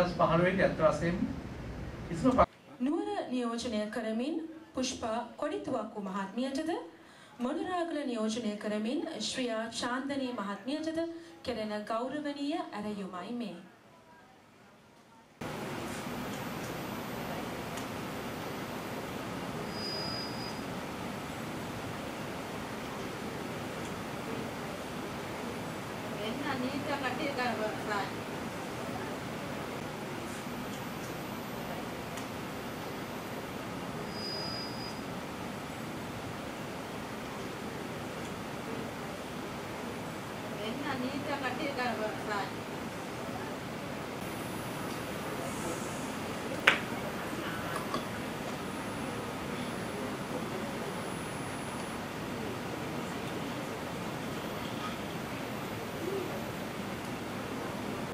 2015 ඇත්ත වශයෙන්ම කිසිම නුවර නියෝජනය කරමින් පුෂ්පා කොඩිතුවක්කු මහත්මියටද මොනරාගල නියෝජනය කරමින් ශ්‍රියා චාන්දනී මහත්මියටද කෙරෙන ගෞරවනීය ඇරයුමයි මේ.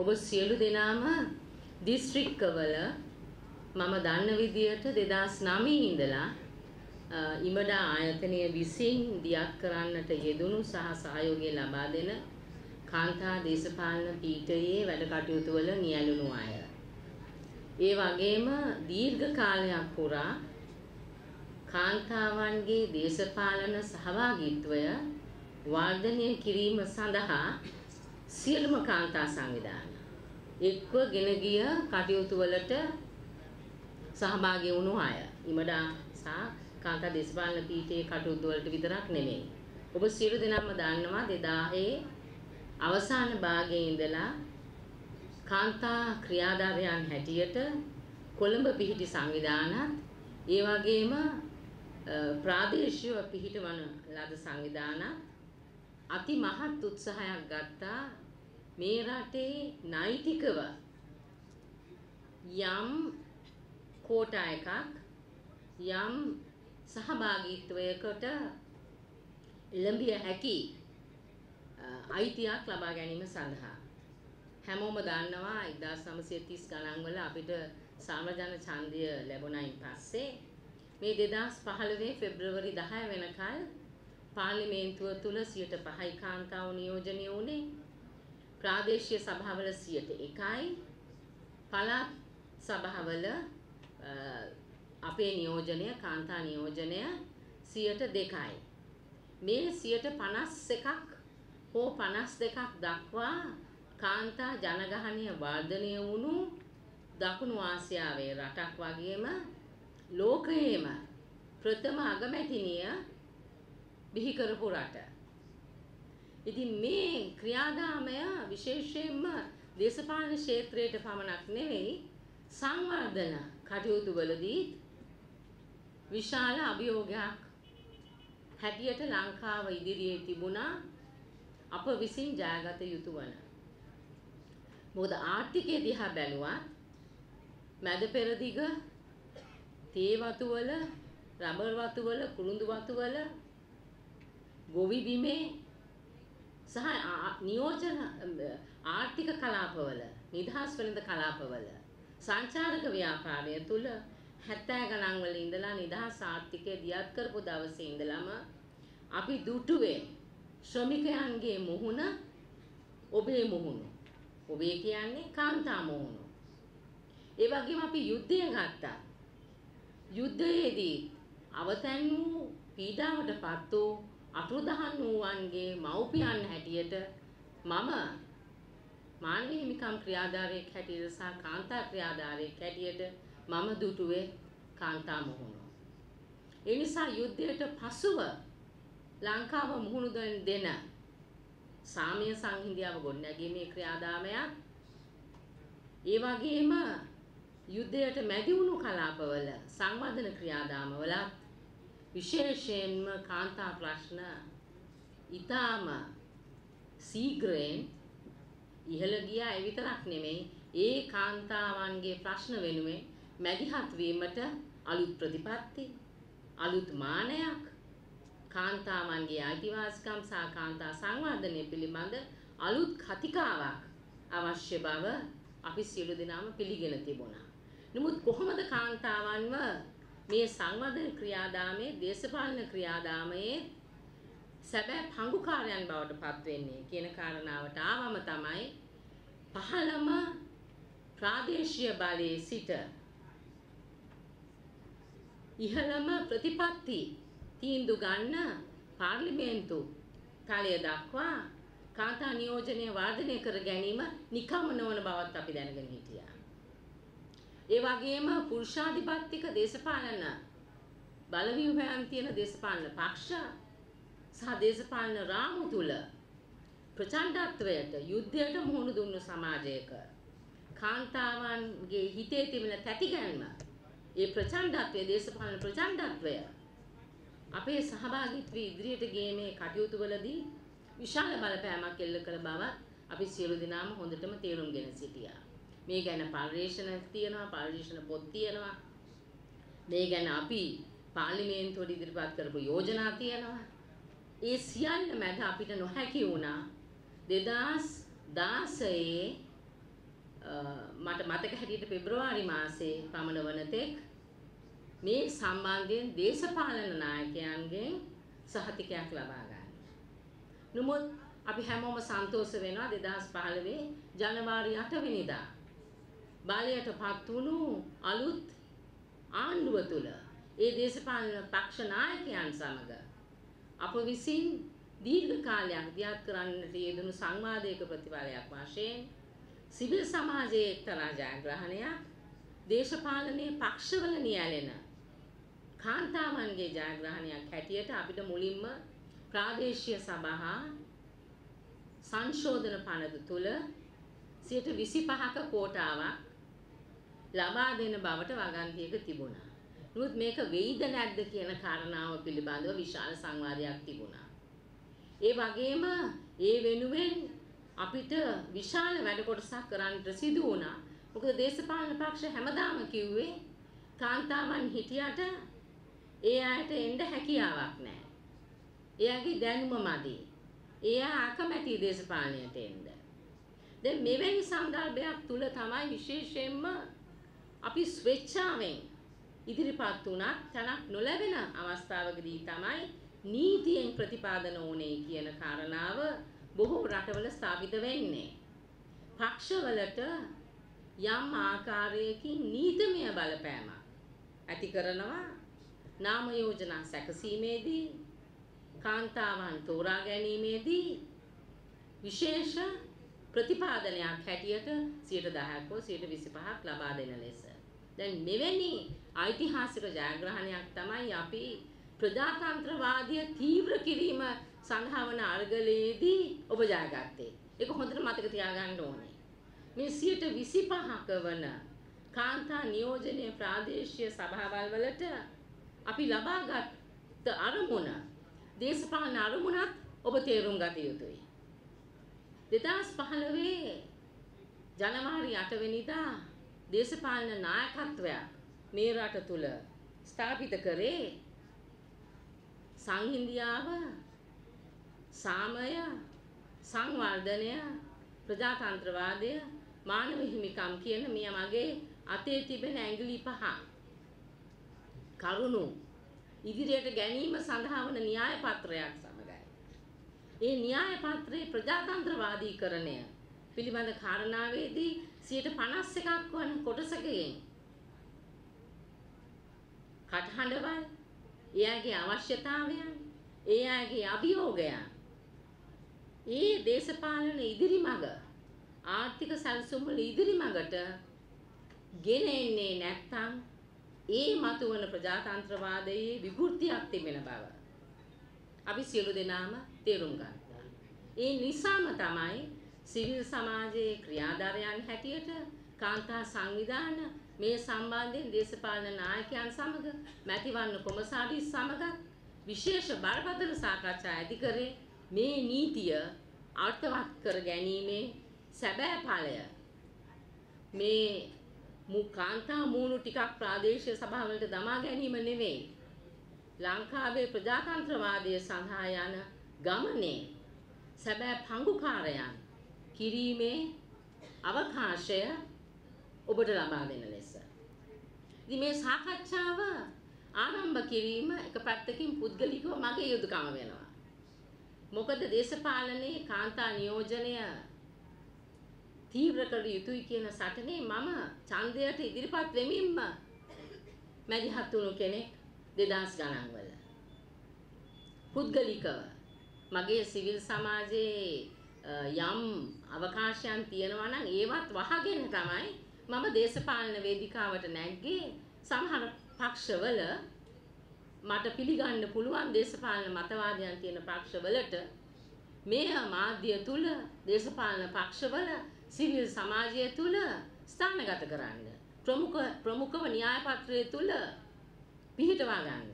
ඔබ සියලු දෙනාම දිස්ත්‍රික්කවල මම දන්න විදියට 2009 ඉඳලා අ, ඉමඩා ආයතනය විසින් දියත් කරන්නට යෙදුණු සහ සහයෝගය ලබා දෙන කාන්තා දේශපාලන පීඨයේ වැඩ කටයුතු වල නියැලුණු අය. ඒ වගේම දීර්ඝ කාලයක් පුරා කාන්තාවන්ගේ දේශපාලන සහභාගීත්වය වර්ධනය කිරීම සඳහා සියලුම කාන්තා සංවිධාන එක්ව ගෙන ගිය කටයුතු වලට සහභාගී වුණු අය. ඉමඩා සහ කාන්තා දේශපාලන පීඨයේ කටයුතු වලට විතරක් නෙමෙයි. ඔබ සියලු දෙනාම දන්නවා 2000 අවසාන භාගයේ ඉඳලා කාන්තා ක්‍රියාදාරයන් හැටියට කොළඹ පිහිටි සංවිධානත් ඒ වගේම අ, ප්‍රාදේශීයව පිහිටවන ලද සංවිධානත් අති මහත් උත්සාහයක් ගත්තා මේ රටේ නෛතිකව යම් කෝටා එකක් යම් සහභාගීත්වයකට එළඹිය හැකි අ, අයිතියක් ලබා ගැනීම සඳහා. හැමෝම දන්නවා 1930 ගණන් වල අපිට සාමජන ඡන්දය ලැබුණයින් පස්සේ මේ 2015 පෙබ්‍රවරි 10 වෙනකල් පාර්ලිමේන්තුව තුල 5යි කාන්තාව නියෝජනය වුණේ. ප්‍රාදේශීය සභාවල 101යි පළාත් සභාවල අ, අපේ නියෝජනය කාන්තා නියෝජනය 102යි මේ 51ක් හෝ 52ක් දක්වා කාන්තා ජනගහනය වර්ධනය වුණු දකුණු ආසියාවේ රටක් වගේම ලෝකයේම ප්‍රථම අගමැතිනිය බිහි කරපු රට. ඉතින් මේ ක්‍රියාදාමය විශේෂයෙන්ම දේශපාලන ක්ෂේත්‍රයට පමණක් නෙවෙයි සංවර්ධන කටයුතු වලදී විශාල අභියෝගයක් හැටියට ලංකාව ඉදිරියේ තිබුණා අප විසින් ජයගත යුතු වන. මොකද ආර්ථිකය දිහා බැලුවත් මැද පෙරදිග තේ වතු වල රබර් වතු වල කුරුඳු වතු වල ගොවි බිමේ සහ ආ- නියෝජන ආර්ථික කලාපවල නිදහස් වෙළඳ කලාපවල සංචාරක ව්‍යාපාරය තුල 70 ගණන් වල ඉඳලා නිදහස් ආර්ථිකය දියත් කරපු දවසේ ඉඳලම අපි දුටුවේ ශ්‍රමිකයන්ගේ මුහුණ ඔබේ මුහුණ. ඔබේ කියන්නේ කාන්තා මුහුණ. ඒ වගේම අපි යුද්ධය ගත්තා. යුද්ධයේදී අවතැන් වූ පීඩාවටපත් වූ අතුරුදහන් වූවන්ගේ මව්පියන් හැටියට මම මානව හිමිකම් ක්‍රියාධාරයෙක් හැටියට සහ කාන්තා ක්‍රියාධාරයෙක් හැටියට මම දුටුවේ කාන්තා මුහුණ. ඒ නිසා යුද්ධයට පසුව ලංකාව මුහුණ දෙන- දෙන සාමය සංහිඳියාව ගොඩනැගීමේ ක්‍රියාදාමයක් ඒ වගේම යුද්ධයට මැදි වුණු කලාපවල සංවර්ධන ක්‍රියාදාමවල විශේෂයෙන්ම කාන්තා ප්‍රශ්න ඊටාම සීග්‍රයෙන් ඉහළ ගියා ඒ විතරක් නෙමෙයි ඒ කාන්තාවන්ගේ ප්‍රශ්න වෙනුවෙන් මැදිහත් වීමට අලුත් ප්‍රතිපත්ති අලුත් මානයක් කාන්තාවන්ගේ අයිතිවාසිකම් සහ කාන්තා සංවර්ධනය පිළිබඳ අලුත් කතිකාවක් අවශ්‍ය බව අපි සියලු දෙනාම පිළිගෙන තිබුණා. නමුත් කොහොමද කාන්තාවන්ව මේ සංවර්ධන ක්‍රියාදාමයේ දේශපාලන ක්‍රියාදාමයේ සැබෑ පංගුකාරයන් බවට පත් වෙන්නේ කියන කාරණාවට ආවම තමයි පහළම ප්‍රාදේශීය බලයේ සිට ඉහළම ප්‍රතිපත්ති තීන්දුව ගන්න පාර්ලිමේන්තු තලය දක්වා කාන්තා නියෝජනය වර්ධනය කර ගැනීම නිකම්ම නොවන බවත් අපි දැනගෙන හිටියා. ඒ වගේම පුරුෂාධිපත්‍යික දේශපාලන බලව්‍යුහයන් තියෙන දේශපාලන පක්ෂ සහ දේශපාලන රාමු තුල ප්‍රචණ්ඩත්වයට යුද්ධයට මුහුණ දුන්නු සමාජයක කාන්තාවන්ගේ හිතේ තිබෙන තැතිගැන්ම ඒ ප්‍රචණ්ඩත්වය දේශපාලන ප්‍රචණ්ඩත්වය අපේ සහභාගීත්වය ඉදිරියට ගේමේ කටයුතු වලදී විශාල බලපෑමක් එල්ල කළ බව අපි සියලු දෙනාම හොඳටම තේරුම්ගෙන සිටියා. මේ ගැන පර්යේෂණ තියෙනවා, පර්යේෂණ පොත් තියෙනවා. මේ ගැන අපි පාර්ලිමේන්තුවට ඉදිරිපත් කරපු යෝජනා තියෙනවා. ඒ සියල්ල මැද අපිට නොහැකි වුණා 2016 මට මතක හැටියට පෙබරවාරි මාසයේ පමණ වන තෙක් මේ සම්බන්ධයෙන් දේශපාලන නායකයන්ගෙන් සහතිකයක් ලබා ගන්න. නමුත් අපි හැමෝම සන්තෝෂ වෙනවා 2015 ජනවාරි 8 වෙනිදා බලයටපත් වුණු අලුත් ආණ්ඩුව තුල ඒ දේශපාලන පක්ෂ නායකයන් සමග අප විසින් දීර්ඝ කාලයක් දියත් කරන්නට යෙදුණු සංවාදයක ප්‍රතිඵලයක් වශයෙන් සිවිල් සමාජයේ එක්තරා ජයග්‍රහණයක් දේශපාලනයේ පක්ෂවල නියැලෙන කාන්තාවන්ගේ ජයග්‍රහණයක් හැටියට අපිට මුලින්ම ප්‍රාදේශීය සභා සංශෝධන පනත තුල 25ක කෝටාවක් ලබා දෙන බවට වගන්තියක තිබුණා. නමුත් මේක වෙයිද නැද්ද කියන කාරණාව පිළිබඳව විශාල සංවාදයක් තිබුණා. ඒ වගේම ඒ වෙනුවෙන් අපිට විශාල වැඩ කොටසක් කරන්නට සිදු වුණා. මොකද දේශපාලන පක්ෂ හැමදාම කිව්වේ කාන්තාවන් හිටියට ඒ අයට එන්න හැකියාවක් නැහැ. එයාගේ දැනුම මදි. එයා අකමැති දේශපාලනයට එන්න. දැන් මෙවැනි සන්දර්භයක් තුල තමයි විශේෂයෙන්ම අපි ස්වේච්ඡාවෙන් ඉදිරිපත් වුණත් තනක් නොලැබෙන අවස්ථාවකදී තමයි නීතියෙන් ප්‍රතිපාදන ඕනේ කියන කාරණාව බොහෝ රටවල ස්ථාපිත වෙන්නේ. පක්ෂවලට යම් ආකාරයකින් නීතිමය බලපෑමක් ඇති කරනවා නාම යෝජනා සැකසීමේදී කාන්තාවන් තෝරා ගැනීමේදී විශේෂ ප්‍රතිපාදනයක් හැටියට 10%ක් හෝ 25%ක් ලබා දෙන ලෙස. දැන් මෙවැනි ඓතිහාසික ජයග්‍රහණයක් තමයි අපි ප්‍රජාතන්ත්‍රවාදය තීව්‍ර කිරීම සඳහා වන අර්ගලයේදී ඔබ ජයගත්තේ. ඒක හොඳට මතක තියාගන්න ඕනේ. මේ 25ක වන කාන්තා නියෝජනයේ ප්‍රාදේශීය සභාවල් වලට අපි ලබාගත් අරමුණ දේශපාලන අරමුණත් ඔබ තේරුම් ගත යුතුයි. 2015 ජනවාරි 8 වෙනිදා දේශපාලන නායකත්වයක් මේ රට තුල ස්ථාපිත කරේ සංහිඳියාව සාමය සංවර්ධනය ප්‍රජාතන්ත්‍රවාදය මානව හිමිකම් කියන මේ මගේ අතේ තිබෙන ඇඟිලි පහ කරුණු ඉදිරියට ගැනීම සඳහා වන න්‍යාය පත්‍රයක් සමගයි. ඒ න්‍යාය පත්‍රයේ ප්‍රජාතන්ත්‍රවාදීකරණය පිළිබඳ කාරණාවේදී 51ක් වන කොටසකයෙන් කටහඬවල් එයාගේ අවශ්‍යතාවයන් එයාගේ අභියෝගයන් ඒ දේශපාලන ඉදිරි මඟ ආර්ථික සැලසුම් වල ඉදිරි මඟට ගෙන එන්නේ නැත්නම් ඒ මතුවන ප්‍රජාතන්ත්‍රවාදයේ විකෘතියක් තිබෙන බව අපි සියලු දෙනාම තේරුම් ගත්තා. ඒ නිසාම තමයි සිවිල් සමාජයේ ක්‍රියාදාරයන් හැටියට කාන්තා සංවිධාන මේ සම්බන්ධයෙන් දේශපාලන නායකයන් සමග මැතිවරණ කොමසාරිස් සමග විශේෂ බරපතල සාකච්ඡා ඇති කරේ මේ නීතිය අර්ථවත් කර ගැනීමේ සැබෑ ඵලය. මේ මු කාන්තා මූණු ටිකක් ප්‍රාදේශීය සභාවලට දමා ගැනීම නෙවෙයි. ලංකාවේ ප්‍රජාතන්ත්‍රවාදය සඳහා යන ගමනේ සැබෑ පංගුකාරයන් කිරීමේ අවකාශය ඔබට ලබා දෙන ලෙස. ඉතින් මේ සාකච්ඡාව ආරම්භ කිරීම එක පැත්තකින් පුද්ගලිකව මගේ යුතුයකම වෙනවා. මොකද දේශපාලනයේ කාන්තා නියෝජනය තීව්‍ර කළ යුතුයි කියන සටනේ මම ඡන්දයට ඉදිරිපත් වෙමින්ම මැදිහත් වුණු කෙනෙක් 2000 ගණන් වල. පුද්ගලිකව මගේ සිවිල් සමාජයේ යම් අවකාශයන් තියෙනවා නම් ඒවත් වහගෙන තමයි මම දේශපාලන වේදිකාවට නැග්ගේ. සමහර පක්ෂවල මට පිළිගන්න පුළුවන් දේශපාලන මතවාදයන් තියෙන පක්ෂවලට. මේ මාධ්‍ය තුල දේශපාලන පක්ෂවල සිවිල් සමාජය තුල ස්ථානගත කරන්න. ප්‍රමුඛ ප්‍රමුඛව න්‍යාය පත්‍රයේ තුල පිහිටවා ගන්න.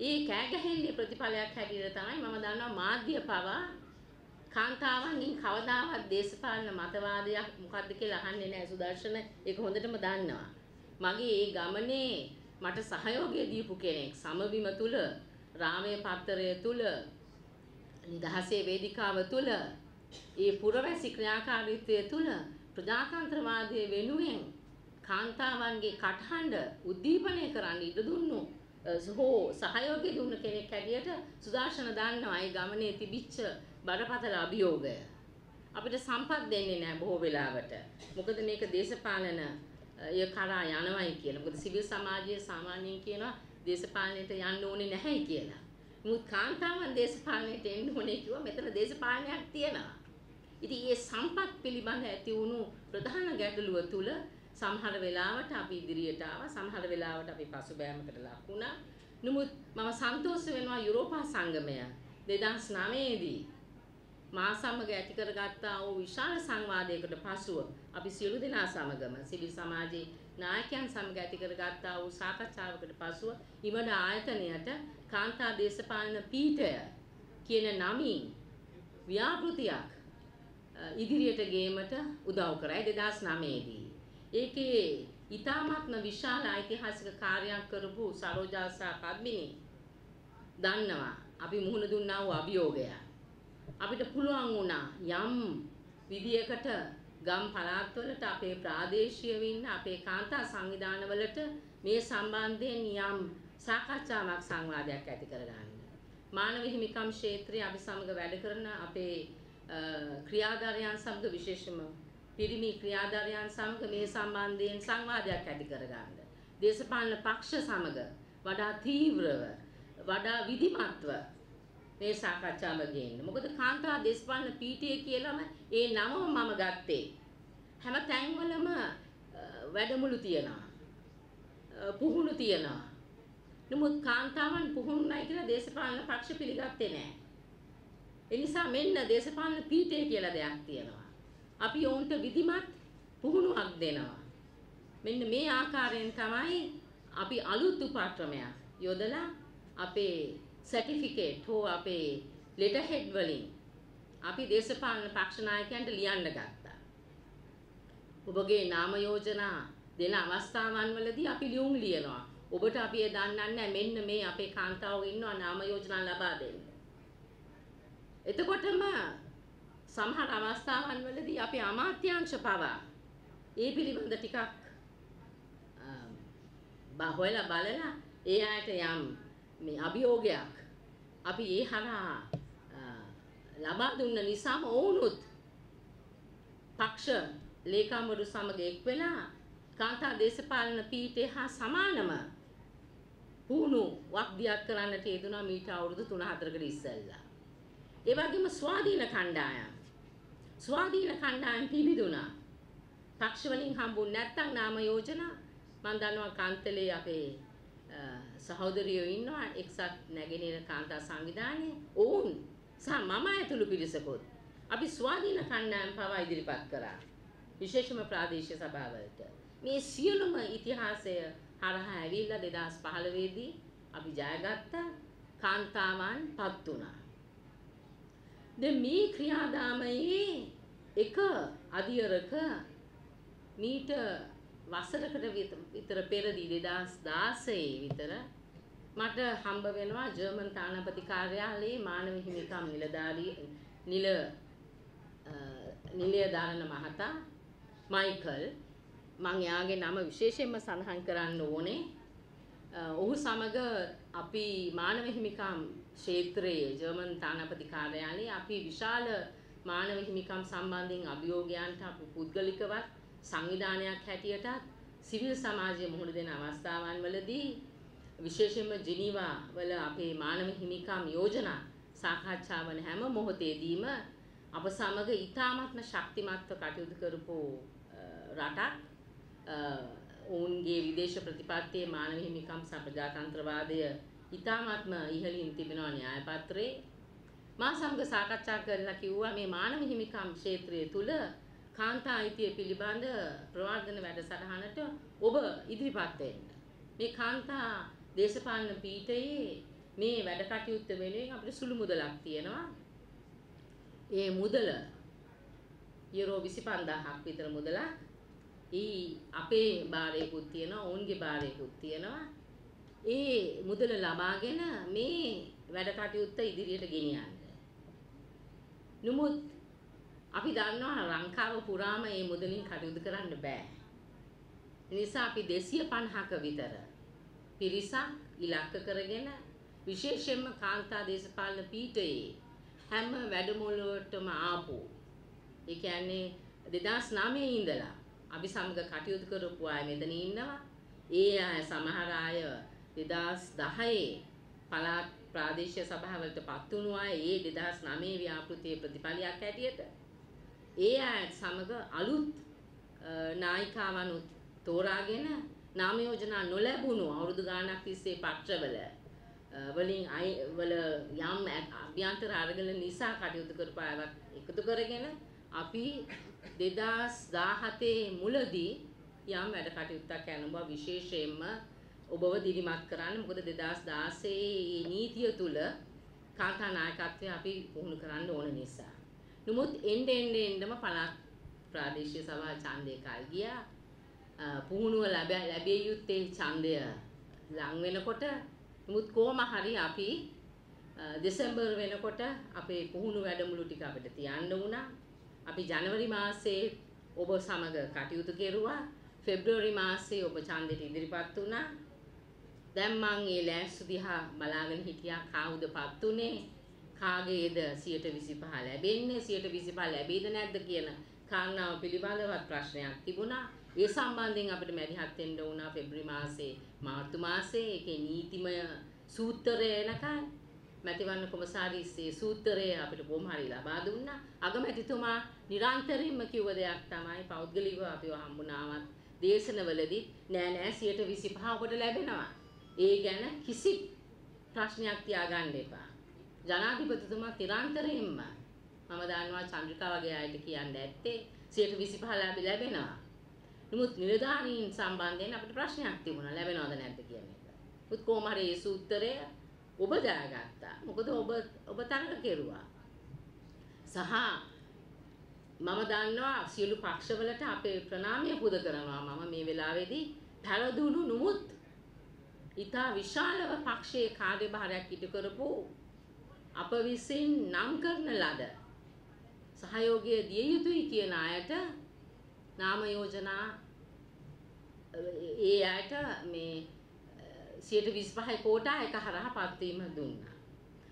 ඒ කෑගැහෙන්නේ ප්‍රතිඵලයක් හැටියට තමයි මම දන්නවා මාධ්‍ය පවා කාන්තාවන්ගෙන් කවදාවත් දේශපාලන මතවාදයක් මොකද්ද කියලා අහන්නේ නැහැ සුදර්ශන ඒක හොඳටම දන්නවා. මගේ ඒ ගමනේ මට සහයෝගය දීපු කෙනෙක් සමබිම තුල රාමයේ පත්තරය තුල නිදහසේ වේදිකාව තුල ඒ පුරවැසි ක්‍රියාකාරීත්වය තුල ප්‍රජාතන්ත්‍රවාදයේ වෙනුවෙන් කාන්තාවන්ගේ කටහඬ උද්දීපනය කරන්න ඉඩ දුන්නු හෝ සහයෝගය දුන්න කෙනෙක් හැටියට සුදර්ශන දන්නවා ඒ ගමනේ තිබිච්ච බරපතල අභියෝගය. අපිට සම්පත් දෙන්නේ නැහැ බොහෝ වෙලාවට. මොකද මේක දේශපාලන ය කරා යනවයි කියලා. මොකද සිවිල් සමාජයේ සාමාන්‍යයෙන් කියනවා දේශපාලනයට යන්න ඕනේ නැහැයි කියලා. මුත් කාන්තාවන් දේශපාලනයට එන්න ඕනේ කිව්වා මෙතන දේශපාලනයක් තියෙනවා. ඉතින් මේ සම්පත් පිළිබඳ ඇති වුණු ප්‍රධාන ගැටලුව තුල සමහර වෙලාවට අපි ඉදිරියට ආවා සමහර වෙලාවට අපි පසුබෑමකට ලක් වුණා. නමුත් මම සන්තෝෂ වෙනවා යුරෝපා සංගමය 2009 දී මා සමග ඇති කරගත්තා වූ විශාල සංවාදයකට පසුව අපි සියලු දෙනා සමගම සිවිල් සමාජයේ නායකයන් සමග ඇති කරගත්තා වූ සාකච්ඡාවකට පසුව ඉමඩ ආයතනයට කාන්තා දේශපාලන පීඨය කියන නමින් ව්‍යාපෘතියක් ඉදිරියට ගේමට උදව් කරයි 2009 දී. ඒකේ ඊ타මත්ම විශාල ඓතිහාසික කාර්යයක් කරපු සරෝජා සහ පද්මිනි දන්නවා අපි මුහුණ දුන්නා වූ අභියෝගයක්. අපිට පුළුවන් වුණා යම් විදියකට ගම් පළාත්වලට අපේ ප්‍රාදේශීයව ඉන්න අපේ කාන්තා සංවිධානවලට මේ සම්බන්ධයෙන් යම් සාකච්ඡාවක් සංවාදයක් ඇති කරගන්න. මානව හිමිකම් ක්ෂේත්‍රයේ අපි සමග වැඩ කරන අපේ ක්‍රියාදාරයන් සමග විශේෂම පිරිමි ක්‍රියාදාරයන් සමග මේ සම්බන්ධයෙන් සංවාදයක් ඇති කරගන්න. දේශපාලන පක්ෂ සමග වඩා තීව්‍රව වඩා විධිමත්ව මේ සාකච්ඡාව ගේන්න. මොකද කාන්තා දේශපාලන පීඨය කියලාම ඒ නමම මම ගත්තේ. හැම තැන්වලම වැඩමුළු තියනවා. පුහුණු තියනවා. නමුත් කාන්තාවන් පුහුණු නැහැ කියලා දේශපාලන පක්ෂ පිළිගත්තේ නැහැ. ඒ නිසා මෙන්න දේශපාලන පීඨය කියලා දෙයක් තියෙනවා. අපි ඔවුන්ට විධිමත් පුහුණුවක් දෙනවා. මෙන්න මේ ආකාරයෙන් තමයි අපි අලුත් උපක්‍රමයක් යොදලා අපේ සර්ටිෆිකේට් හෝ අපේ ලෙටර් හෙඩ් වලින් අපි දේශපාලන පක්ෂ නායකයන්ට ලියන්න ගත්තා. ඔබගේ නාම යෝජනා දෙන අවස්ථාවන් වලදී අපි ලියුම් ලියනවා. ඔබට අපි ඒ දන්නන්නේ මෙන්න මේ අපේ කාන්තාවෝ ඉන්නවා නාම යෝජනා ලබා දෙන්න. එතකොටම සමහර අවස්ථාවන් වලදී අපි අමාත්‍යාංශ පවා ඒ පිළිබඳ ටිකක් බහොයලා බලලා ඒ අයට යම් මේ අභියෝගයක් අපි ඒ හරහා ලබා දුන්න නිසාම ඔවුනුත් පක්ෂ ලේකම්වරු සමග එක් වෙලා කාන්තා දේශපාලන පීඨය හා සමානම පුහුණු වක්දියක් කරන්නට යෙදුණා මීට අවුරුදු 3-4කට ඉස්සෙල්ලා. ඒ වගේම ස්වාධීන කණ්ඩායම් ස්වාධීන කණ්ඩායම් පිළිදුණා. පක්ෂ වලින් හම්බුනේ නැත්තම් නාම යෝජනා මම දන්නවා කාන්තලේ අපේ සහෝදරියෝ ඉන්නවා එක්සත් නැගෙනහිර කාන්තා සංවිධානයේ ඔවුන් සහ මම ඇතුළු පිරිසකුත් අපි ස්වාධීන කණ්ඩායම් පවා ඉදිරිපත් කරා විශේෂම ප්‍රාදේශීය සභාවලට මේ සියලුම ඉතිහාසය හරහා ඇවිල්ලා 2015 දී අපි ජයගත්ත කාන්තාවන් පත් වුණා. දැන් මේ ක්‍රියාදාමයේ එක අධියරක මීට වසරකට විතර පෙරදී 2016 විතර මට හම්බ වෙනවා ජර්මන් තානාපති කාර්යාලයේ මානව හිමිකම් නිලධාරී නිල නිලය දාරන මහතා මයිකල් මං එයාගේ නම විශේෂයෙන්ම සඳහන් කරන්න ඕනේ. ඔහු සමග අපි මානව හිමිකම් ක්ෂේත්‍රයේ ජර්මන් තානාපති කාර්යාලයේ අපි විශාල මානව හිමිකම් සම්බන්ධයෙන් අභියෝගයන්ට අපි පුද්ගලිකවත් සංවිධානයක් හැටියටත් සිවිල් සමාජය මුහුණ දෙන අවස්ථාවන් වලදී විශේෂයෙන්ම ජිනීවා වල අපේ මානව හිමිකම් යෝජනා සාකච්ඡා වන හැම මොහොතේදීම අප සමග ඊ타මත්ම ශක්තිමත්ව කටයුතු කරපු රටක් ඔවුන්ගේ විදේශ ප්‍රතිපත්තියේ මානව හිමිකම් සහ ප්‍රජාතන්ත්‍රවාදය ඊ타මත්ම ඉහළින් තිබෙනවා න්‍යාය පත්‍රයේ මා සමග සාකච්ඡා කරලා කිව්වා මේ මානව හිමිකම් ක්ෂේත්‍රය තුල කාන්තා අයිතිය පිළිබඳ ප්‍රවර්ධන වැඩසටහනට ඔබ ඉදිරිපත් වෙන්න. මේ කාන්තා දේශපාලන පීඨයේ මේ වැඩ කටයුත්ත වෙනුවෙන් අපිට සුළු මුදලක් තියෙනවා. ඒ මුදල යුරෝ 25000ක් විතර මුදලක්. ඊ අපේ බාරයකුත් තියෙනවා, ඔවුන්ගේ බාරයකුත් තියෙනවා. ඒ මුදල ලබාගෙන මේ වැඩ කටයුත්ත ඉදිරියට ගෙනියන්න. නමුත් අපි දන්නවා ලංකාව පුරාම මේ මුදලින් කටයුතු කරන්න බෑ. නිසා අපි 250ක විතර පිරිසක් ඉලක්ක කරගෙන විශේෂයෙන්ම කාන්තා දේශපාලන පීඨයේ හැම වැඩමුළුවටම ආපු ඒ කියන්නේ 2009 ඉඳලා අපි සමග කටයුතු කරපු අය මෙතන ඉන්නවා. ඒ අය සමහර අය 2010 පළාත් ප්‍රාදේශීය සභාවලට පත් වුණු අය ඒ 2009 ව්‍යාපෘතියේ ප්‍රතිඵලයක් හැටියට ඒ අයත් සමග අලුත් නායිකාවන් තෝරාගෙන නාම යෝජනා නොලැබුණු අවුරුදු ගාණක් තිස්සේ පත්‍රවල වලින් අය වල යම් අභ්‍යන්තර අරගල නිසා කටයුතු කරපු අයවත් එකතු කරගෙන අපි 2017 මුලදී යම් වැඩ කටයුත්තක් කරනවා විශේෂයෙන්ම ඔබව දිරිමත් කරන්න මොකද 2016 නීතිය තුල කාන්තා නායකත්වය අපි පුහුණු කරන්න ඕන නිසා. නමුත් එන්න එන්න එන්නම පළාත් ප්‍රාදේශීය සභා ඡන්දය කල් ගියා. පුහුණුව ලැබිය යුත්තේ ඡන්දය ලං වෙනකොට නමුත් කොහොම හරි අපි දෙසැම්බර් වෙනකොට අපේ පුහුණු වැඩමුළු ටික අපිට තියන්න වුණා. අපි ජනවරි මාසයේ ඔබ සමග කටයුතු කෙරුවා. පෙබ්‍රුවරි මාසයේ ඔබ ඡන්දෙට ඉදිරිපත් වුණා. දැන් මං ඒ ලෑස්තු දිහා බලාගෙන හිටියා කවුදපත් උනේ කාගේද 125 ලැබෙන්නේ 125 ලැබෙයිද නැද්ද කියන කාරණාව පිළිබඳවත් ප්‍රශ්නයක් තිබුණා ඒ සම්බන්ධයෙන් අපිට මැදිහත් වෙන්න වුණා පෙබ්‍රුවරි මාසේ මාර්තු මාසේ ඒකේ නීතිමය සූත්‍රය එනකන් මැතිවරණ කොමසාරිස් ඒ සූත්‍රය අපිට කොහොම හරි ලබා දුන්නා අගමැතිතුමා නිරන්තරයෙන්ම කිව්ව දෙයක් තමයි පෞද්ගලිකව අපිව හම්බුනාවත් දේශනවලදී නෑ නෑ 125 ඔබට ලැබෙනවා ඒ ගැන කිසි ප්‍රශ්නයක් තියාගන්න එපා. ජනාධිපතිතුමා තිරාන්තරයෙන්ම මම දන්නවා චන්ද්‍රිකා වගේ අයට කියන්න ඇත්තේ 125 ලැබෙනවා. නමුත් නිලධාරීන් සම්බන්ධයෙන් අපිට ප්‍රශ්නයක් තිබුණා ලැබෙනවද නැද්ද කියන එක. උත් කොහොම හරි ඒ සූත්‍රය ඔබ දාගත්තා. මොකද ඔබ ඔබ තරඟ කෙරුවා. සහ මම දන්නවා සියලු පක්ෂවලට අපේ ප්‍රණාමය පුද කරනවා මම මේ වෙලාවේදී පැරදුණු නුමුත් ඊටා විශාලව පක්ෂයේ කාර්යභාරයක් ඉටු කරපු අප විසින් නම් කරන ලද සහයෝගය දිය යුතුයි කියන අයට නාම යෝජනා ඒ අයට මේ 125 කෝටා එක හරහා පත්වීම දුන්නා.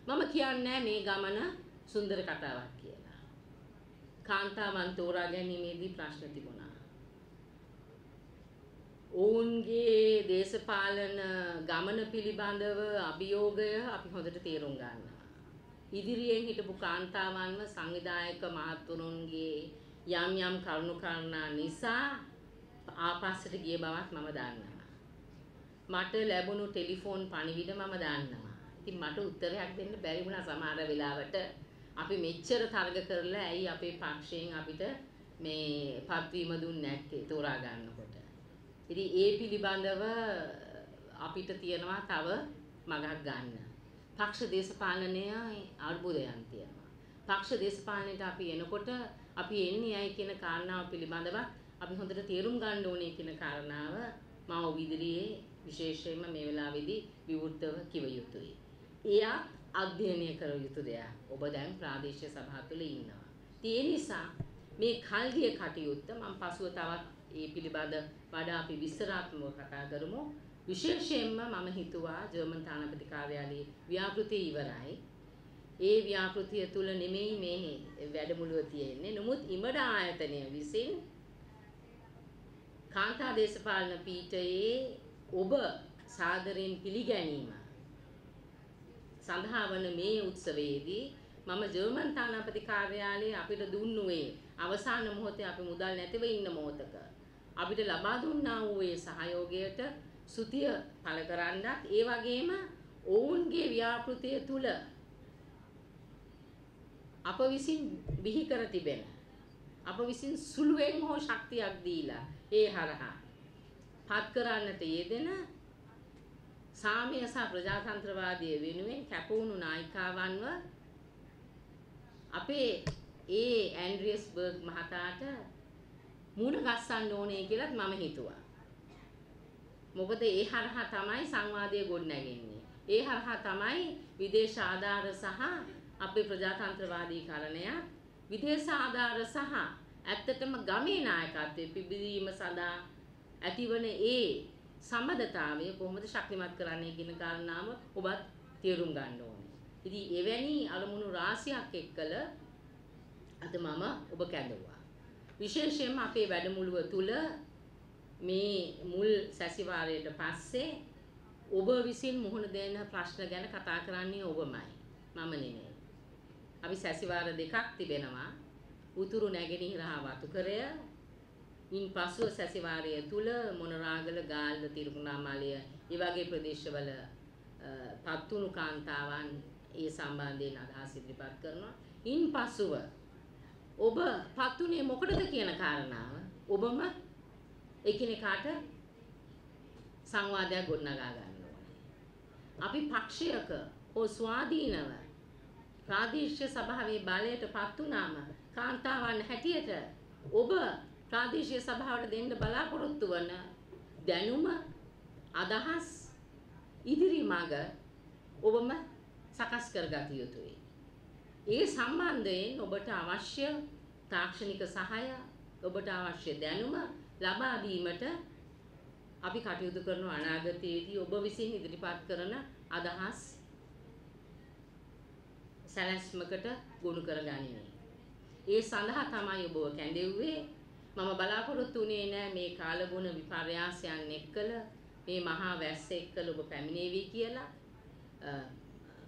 මම කියන්නේ මේ ගමන සුන්දර කතාවක් කියලා. කාන්තාවන් තෝරා ගැනීමේදී ප්‍රශ්න තිබුණා. ඔවුන්ගේ දේශපාලන ගමන පිළිබඳව අභියෝගය අපි හොඳට තේරුම් ගන්නවා. ඉදිරියෙන් හිටපු කාන්තාවන්ව සංවිධායක මහත්වරුන්ගේ යම් යම් කරුණු කාරණා නිසා ආපස්සට ගිය බවත් මම දන්නවා. මට ලැබුණු ටෙලිෆෝන් පණිවිඩ මම දන්නවා. ඉතින් මට උත්තරයක් දෙන්න බැරි වුණා සමහර වෙලාවට. අපි මෙච්චර තරග කරලා ඇයි අපේ පක්ෂයෙන් අපිට මේ පත්වීම දුන්නේ නැත්තේ තෝරා ගන්නකොට. ඉතින් ඒ පිළිබඳව අපිට තියෙනවා තව මගක් ගන්න. පක්ෂ දේශපාලනය අර්බුදයන් තියෙනවා. පක්ෂ දේශපාලනයට අපි එනකොට අපි එන්නේ ඇයි කියන කාරණාව පිළිබඳව අපි හොඳට තේරුම් ගන්න ඕනේ කියන කාරණාව මම ඔබ ඉදිරියේ විශේෂයෙන්ම මේ වෙලාවේදී විවෘතව කිව යුතුයි. එයා අධ්‍යයනය කර යුතු දෙයක්. ඔබ දැන් ප්‍රාදේශීය සභාව තුළ ඉන්නවා. ඒ නිසා මේ කල්ගිය කටයුත්ත මම පසුව තවත් ඒ පිළිබඳ වඩා අපි විස්තරාත්මකව කතා කරමු. විශේෂයෙන්ම මම හිතුවා ජර්මන් තානාපති කාර්යාලයේ ව්‍යාපෘතිය ඉවරයි. ඒ ව්‍යාපෘතිය තුල නෙමෙයි මේ වැඩමුළුව තියෙන්නේ. නමුත් ඉමඩ ආයතනය විසින් කාන්තා දේශපාලන පීඨයේ ඔබ සාදරයෙන් පිළිගැනීම. සඳහා වන මේ උත්සවයේදී මම ජර්මන් තානාපති කාර්යාලයේ අපිට දුන්නුවේ අවසාන මොහොතේ අපි මුදල් නැතිව ඉන්න මොහොතක. අපිට ලබා දුන්නා වූ ඒ සහයෝගයට සුතිය පළ කරන්නත් ඒ වගේම ඔවුන්ගේ ව්‍යාපෘතිය තුල අප විසින් බිහි කර තිබෙන අප විසින් සුළුවෙන් හෝ ශක්තියක් දීලා ඒ හරහා පත් කරන්නට යෙදෙන සාමය සහ ප්‍රජාතන්ත්‍රවාදය වෙනුවෙන් කැපවුණු නායිකාවන්ව අපේ ඒ ඇන්ඩ්‍රියස් බර්ග් මහතාට මුණ ගස්සන්න ඕනේ කියලත් මම හිතුවා. මොකද ඒ හරහා තමයි සංවාදය ගොඩනැගෙන්නේ. ඒ හරහා තමයි විදේශ ආධාර සහ අපේ ප්‍රජාතන්ත්‍රවාදීකරණය විදේශ ආධාර සහ ඇත්තටම ගමේ නායකත්වයේ පිබිදීම සඳහා ඇතිවන ඒ සම්බදතාවය කොහොමද ශක්තිමත් කරන්නේ කියන කාරණාව ඔබත් තේරුම් ගන්න ඕනේ. ඉතින් එවැනි අලමුණු රාශියක් එක්කල අද මම ඔබ කැඳවුවා. විශේෂයෙන්ම අපේ වැඩමුළුව තුල මේ මුල් සැසිවාරයට පස්සේ ඔබ විසින් මුහුණ දෙන ප්‍රශ්න ගැන කතා කරන්නේ ඔබමයි. මම නෙමෙයි. අපි සැසිවාර දෙකක් තිබෙනවා. උතුරු නැගෙනහිර හා වතුකරය ඉන් පසුව සැසිවාරය තුල මොනරාගල ගාල්ල තිරුකුණාමලය ඒ වගේ ප්‍රදේශවල පත්තුණු කාන්තාවන් ඒ සම්බන්ධයෙන් අදහස් ඉදිරිපත් කරනවා. ඉන් පසුව ඔබ පත්තුනේ මොකටද කියන කාරණාව ඔබම එකිනෙකාට සංවාදයක් ගොඩනගා ගන්න ඕනේ. අපි පක්ෂයක හෝ ස්වාධීනව ප්‍රාදේශීය සභාවේ බලයට පත් වුණාම කාන්තාවන් හැටියට ඔබ ප්‍රාදේශීය සභාවට දෙන්න බලාපොරොත්තු වන දැනුම අදහස් ඉදිරි මඟ ඔබම සකස් කරගත යුතුයි. ඒ සම්බන්ධයෙන් ඔබට අවශ්‍ය තාක්ෂණික සහාය ඔබට අවශ්‍ය දැනුම ලබා දීමට අපි කටයුතු කරන අනාගතයේදී ඔබ විසින් ඉදිරිපත් කරන අදහස් සැලැස්මකට ගොනු කරගනිමි. ඒ සඳහා තමයි ඔබව කැඳෙව්වේ. මම බලාපොරොත්තු වෙන්නේ නැහැ මේ කාලගුණ විපර්යාසයන් එක්කල මේ මහා වැස්ස එක්කල ඔබ පැමිණේවි කියලා.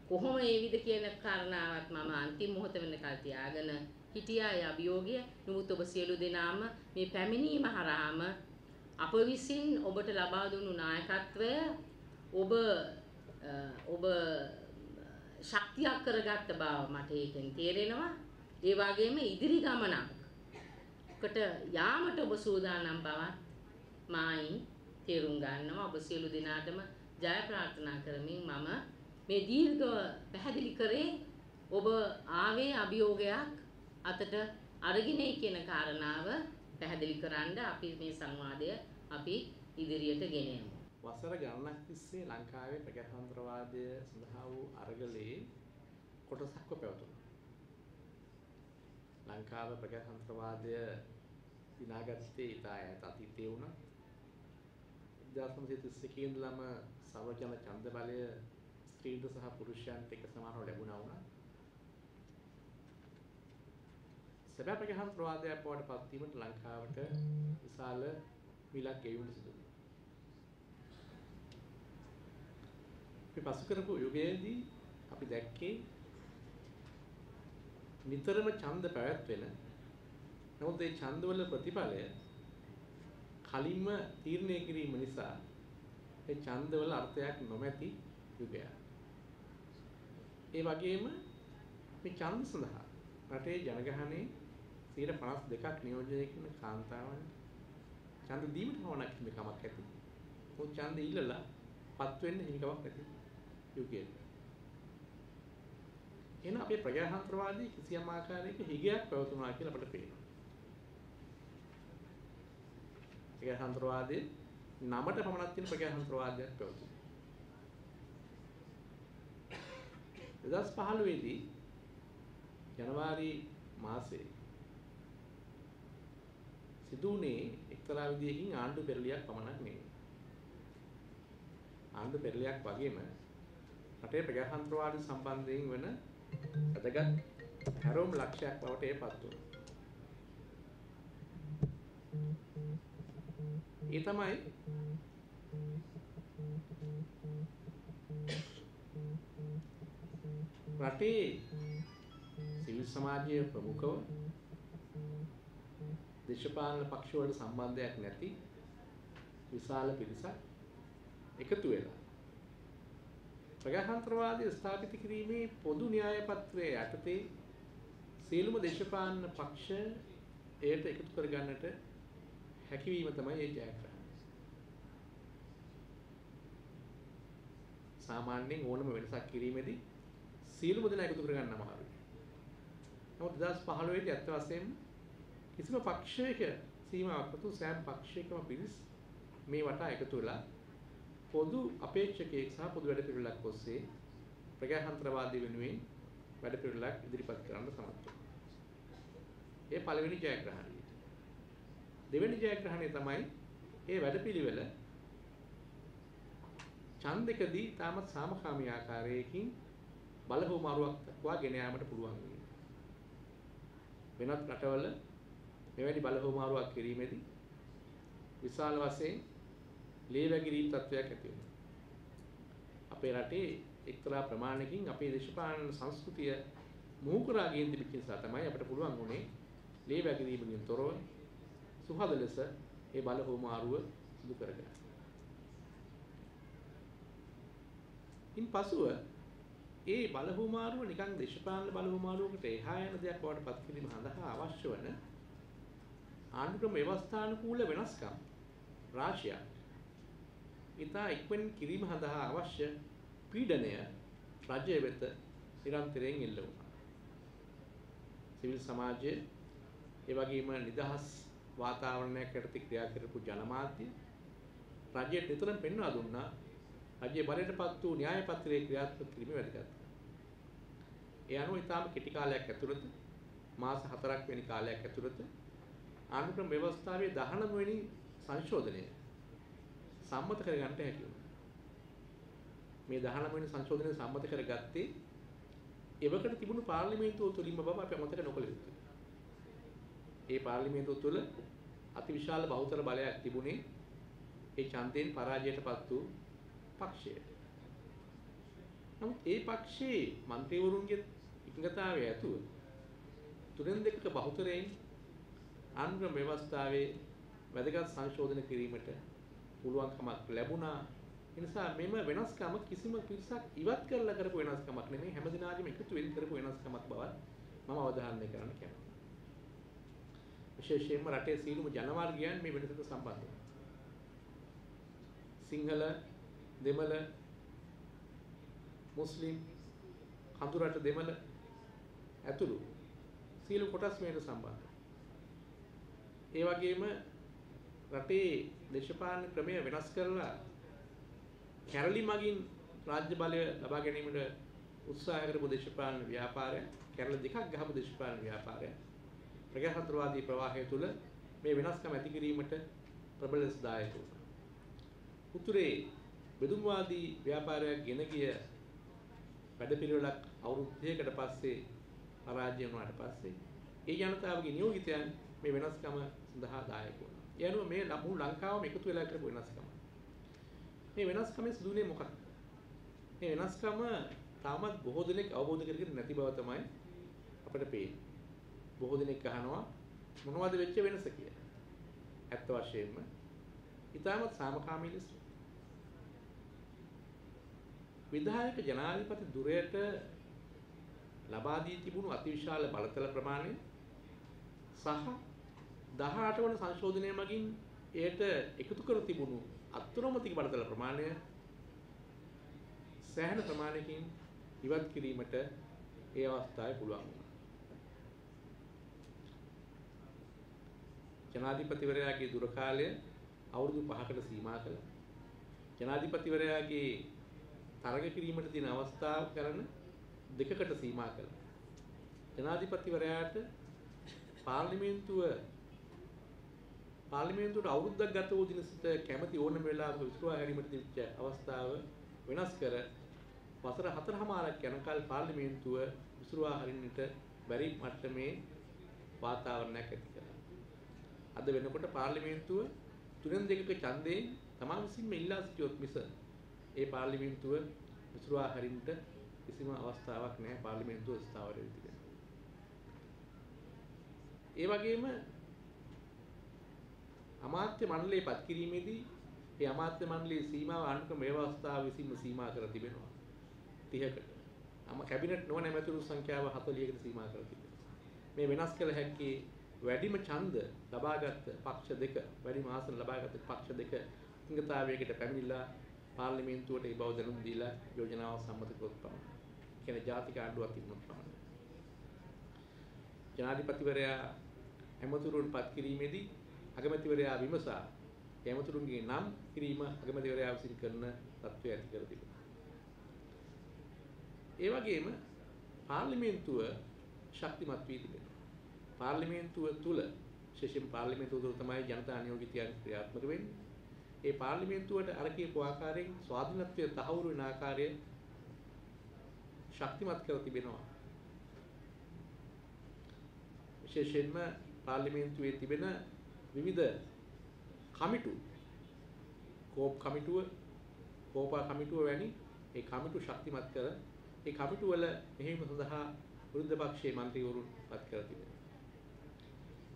කොහොම ඒවිද කියන කාරණාවත් මම අන්තිම මොහොත වෙනකල් තියාගෙන හිටියා ඒ අභියෝගය. නමුත් ඔබ සියලු දෙනාම මේ පැමිණීම හරහාම අප විසින් ඔබට ලබා දුන්නු නායකත්වය ඔබ ඔබ ශක්තියක් කරගත්ත බව මට ඒකෙන් තේරෙනවා. ඒ වගේම ඉදිරි ගමනකට යාමට ඔබ සූදානම් බවත් මායින් තේරුම් ගන්නවා. ඔබ සියලු දෙනාටම ජය ප්‍රාර්ථනා කරමින් මම මේ දීර්ඝ පැහැදිලි කරේ ඔබ ආවේ අභියෝගයක් අතට අරගෙනයි කියන කාරණාව පැහැදිලි කරන්න අපි මේ සංවාදය අපි ඉදිරියට ගෙන යමු. වසර ගණනක් තිස්සේ ලංකාවේ ප්‍රජාතන්ත්‍රවාදය සඳහා වූ අරගලයේ කොටසක්ව පැවතුණා. ලංකාව ප්‍රජාතන්ත්‍රවාදය දිනාගත්තේ ඉතා ඈත අතීතයේ වුණා. 1931 ඉඳලම සර්වජන ඡන්ද බලය ස්ත්‍රීන්ට සහ පුරුෂයන්ට එක සමානව ලැබුණා වුණා. සැබෑ ප්‍රජාතන්ත්‍රවාදයක් බවට පත් වීමට ලංකාවට විශාල මිලක් ගෙවීමට සිදු වුණා. අපි පසු කරපු යුගයේදී අපි දැක්කේ නිතරම ඡන්ද පැවැත්වෙන නමුත් ඒ ඡන්දවල ප්‍රතිඵලය කලින්ම තීරණය කිරීම නිසා ඒ ඡන්දවල අර්ථයක් නොමැති යුගයක්. ඒ වගේම මේ ඡන්ද සඳහා රටේ ජනගහනයේ 52ක් නියෝජනය කරන කාන්තාවන් ඡන්ද දීමට හවනක් හිමි කමක් ඇති. මොකද ඡන්ද ඉල්ලලා පත් වෙන්න හිමි කමක් නැති යුගයක්. එහෙනම් අපේ ප්‍රජාතන්ත්‍රවාදී කිසියම් ආකාරයක හිගයක් පැවතුනා කියලා අපිට පේනවා. ප්‍රජාතන්ත්‍රවාදයේ නමට පමණක් තියෙන ප්‍රජාතන්ත්‍රවාදයක් පැවතුනා. 2015 දී ජනවාරි මාසයේ සිදුුනේ එක්තරා විදියකින් ආණ්ඩු පෙරලියක් පමණක් නෙවෙයි. ආණ්ඩු පෙරලියක් වගේම රටේ ප්‍රජාතන්ත්‍රවාදී සම්බන්ධයෙන් වෙන වැදගත් හැරෝම් ලක්ෂයක් බවට ඒ පත් වුණා. ඒ තමයි රටේ සිවිල් සමාජයේ ප්‍රමුඛව දේශපාලන පක්ෂ වලට සම්බන්ධයක් නැති විශාල පිරිසක් එකතු වෙලා ප්‍රජාතන්ත්‍රවාදය ස්ථාපිත කිරීමේ පොදු න්‍යාය පත්‍රයේ යටතේ සියලුම දේශපාලන පක්ෂ එයට එකතු කරගන්නට හැකියවීම තමයි ඒ ජයග්‍රහණය. සාමාන්‍යයෙන් ඕනම වෙනසක් කිරීමේදී සියලුම දෙනා එකතු කරගන්න අමාරුයි. නමුත් 2015 දී ඇත්ත වශයෙන්ම කිසිම පක්ෂයක සීමාවක් නැතුව සෑම පක්ෂයකම පිරිස් මේ වටා එකතු වෙලා පොදු අපේක්ෂකයෙක් සහ පොදු වැඩපිළිවෙලක් ඔස්සේ ප්‍රජාතන්ත්‍රවාදී වෙනුවෙන් වැඩපිළිවෙලක් ඉදිරිපත් කරන්න සමත් ඒ පළවෙනි ජයග්‍රහණය. දෙවෙනි ජයග්‍රහණය තමයි ඒ වැඩපිළිවෙල ඡන්දකදී තාමත් සාමකාමී ආකාරයකින් බලහුමාරුවක් දක්වා ගෙන යාමට පුළුවන් වෙනවා. වෙනත් රටවල මෙවැනි බලහුමාරුවක් කිරීමේදී විශාල වශයෙන් ලේවැගිරීම් තත්වයක් ඇති වෙනවා. අපේ රටේ එක්තරා ප්‍රමාණයකින් අපේ දේශපාලන සංස්කෘතිය මුහුකුරා ගෙන තිබෙච්ච නිසා තමයි අපිට පුළුවන් වුණේ ලේවැගිරීමකින් තොරව සුහද ලෙස ඒ බලහුමාරුව සිදු කරගන්න. ඉන් පසුව ඒ බලහුමාරුව නිකන් දේශපාලන බලහුමාරුවකට එහා යන දෙයක් බවට පත් කිරීම සඳහා අවශ්‍ය වන ආණ්ඩුක්‍රම ව්‍යවස්ථානුකූල වෙනස්කම් රාශියක් ඉතා ඉක්මන් කිරීම සඳහා අවශ්‍ය පීඩනය රජය වෙත නිරන්තරයෙන් එල්ල වුණා. සිවිල් සමාජය ඒ වගේම නිදහස් වාතාවරණයක් යටතේ ක්‍රියා කරපු ජනමාධ්‍ය රජයට නිතරම පෙන්වා දුන්නා රජයේ බලයටපත් වූ න්‍යාය පත්‍රයේ ක්‍රියාත්මක කිරීම වැදගත්. ඒ අනුව ඊටාම කෙටි කාලයක් ඇතුළත මාස 4ක් වැනි කාලයක් ඇතුළත ආණ්ඩුක්‍රම ව්‍යවස්ථාවේ 19 වෙනි සංශෝධනය සම්මත කරගන්නට හැකි වුණා. මේ 19 වෙනි සංශෝධනය සම්මත කරගත්තේ එවකට තිබුණු පාර්ලිමේන්තුව තුළින්ම බව අපි අමතක නොකළ යුතුයි. ඒ පාර්ලිමේන්තුව තුළ අතිවිශාල බහුතර බලයක් තිබුණේ ඒ ඡන්දයෙන් පරාජයටපත් වූ පක්ෂයට. නමුත් ඒ පක්ෂයේ മന്ത്രിවරුන්ගේ ඉක්මගතාවේ ඇතුව තුනෙන් දෙකක බහුතරයෙන් ආන්ග්‍රම ව්‍යවස්ථාවේ වැදගත් සංශෝධන කිරීමට පුළුවන්කමක් ලැබුණා. ඒ නිසා මෙම වෙනස්කම කිසිම පිරිසක් ඉවත් කරලා කරපු වෙනස්කමක් නෙමෙයි හැමදිනාගේම එකතු වෙලා කරපු වෙනස්කමක් බවත් මම අවධාරණය කරන්න කැමතියි. විශේෂයෙන්ම රටේ සීලුම ජනවර්ගයන් මේ වෙනසට සම්බන්ධ වෙනවා. සිංහල දෙමළ මුස්ලිම් කඳුරට දෙමළ ඇතුළු සියලු කොටස් මේකට සම්බන්ධයි. ඒ වගේම රටේ දේශපාලන ක්‍රමය වෙනස් කරලා කැරලි මගින් රාජ්‍ය බලය ලබා ගැනීමට උත්සාහ කරපු දේශපාලන ව්‍යාපාරය කැරලි දෙකක් ගහපු දේශපාලන ව්‍යාපාරය ප්‍රජාතන්ත්‍රවාදී ප්‍රවාහය තුළ මේ වෙනස්කම් ඇති කිරීමට ප්‍රබල ලෙස දායක වුණා. උතුරේ බෙදුම්වාදී ව්‍යාපාරයක් ගෙන ගිය වැඩපිළිවෙලක් අවුරුදු දෙකකට පස්සේ පරාජය වුණාට පස්සේ ඒ ජනතාවගේ නියෝගිතයන් මේ වෙනස්කම සඳහා දායක වුණා. ඒ අනුව මේ මුළු ලංකාවම එකතු වෙලා කරපු වෙනස්කම. මේ වෙනස්කමේ සිදුුනේ මොකක්ද? මේ වෙනස්කම තාමත් බොහෝ දෙනෙක් අවබෝධ කරගෙන නැති බව තමයි අපිට පේන්නේ. බොහෝ දෙනෙක් අහනවා මොනවද වෙච්ච වෙනස කියලා. ඇත්ත වශයෙන්ම ඊටමත් සාමකාමී ලෙස විධායක ජනාධිපති දුරයට ලබා දී තිබුණු අතිවිශාල බලතල ප්‍රමාණය සහ 18 වන සංශෝධනය මගින් එයට එකතු කර තිබුණු අත්නොමතික බලතල ප්‍රමාණය සෑහෙන ප්‍රමාණයකින් ඉවත් කිරීමට ඒ අවස්ථාවේ පුළුවන් වුණා. ජනාධිපතිවරයාගේ දුර කාලය අවුරුදු 5කට සීමා කළා. ජනාධිපතිවරයාගේ තරග කිරීමට තියෙන අවස්ථාව කරන දෙකකට සීමා කළා. ජනාධිපතිවරයාට පාර්ලිමේන්තුව පාර්ලිමේන්තුවට අවුරුද්දක් ගත වූ දින සිට කැමැති ඕනම වෙලාවක විසුරුවා ගැනීමට තිබිච්ච අවස්ථාව වෙනස් කර වසර හතරමාරක් යනකල් පාර්ලිමේන්තුව විසුරුවා හරින්නට බැරි මට්ටමේ වාතාවරණයක් ඇති කළා. අද වෙනකොට පාර්ලිමේන්තුව තුනෙන් දෙකක ඡන්දයෙන් තමා විසින්ම ඉල්ලා සිටියොත් මිස ඒ පාර්ලිමේන්තුව විසුරුවා හරින්නට කිසිම අවස්ථාවක් නැහැ පාර්ලිමේන්තුව ස්ථාවර වෙති. ඒ වගේම අමාත්‍ය මණ්ඩලයේ පත් කිරීමේදී ඒ අමාත්‍ය මණ්ඩලයේ සීමාව ආණ්ඩුක්‍රම ව්‍යවස්ථාව විසින්ම සීමා කර තිබෙනවා 30කට. අම කැබිනට් නොවන ඇමතුරු සංඛ්‍යාව 40කට සීමා කර තිබෙනවා. මේ වෙනස් කළ හැකි වැඩිම ඡන්ද ලබාගත් පක්ෂ දෙක වැඩිම ආසන ලබාගත් පක්ෂ දෙක හිඟතාවයකට පැමිණිලා පාර්ලිමේන්තුවට ඒ බව දැනුම් දීලා යෝජනාව සම්මත කරොත් පමණයි. කියන්නේ ජාතික ආණ්ඩුවක් තිබුණොත් පමණයි. ජනාධිපතිවරයා ඇමතුරුන් පත් කිරීමේදී අගමැතිවරයා විමසා ඇමතුරුන්ගේ නම් කිරීම අගමැතිවරයා විසින් කරන තත්ත්වය ඇති කර තිබෙනවා. ඒ වගේම පාර්ලිමේන්තුව ශක්තිමත් වී තිබෙනවා. පාර්ලිමේන්තුව තුල විශේෂයෙන් පාර්ලිමේන්තුව තුල තමයි ජනතා නියෝගිතයන් ක්‍රියාත්මක වෙන්නේ. ඒ පාර්ලිමේන්තුවට අර කියපු ආකාරයෙන් ස්වාධීනත්වය තහවුරු වෙන ආකාරය ශක්තිමත් කර තිබෙනවා. විශේෂයෙන්ම පාර්ලිමේන්තුවේ තිබෙන විවිධ කමිටු කෝප් කමිටුව කෝපා කමිටුව වැනි ඒ කමිටු ශක්තිමත් කර ඒ කමිටු වල මෙහෙම සඳහා විරුද්ධ පක්ෂයේ മന്ത്രിවරුන් පත් කර තිබෙනවා.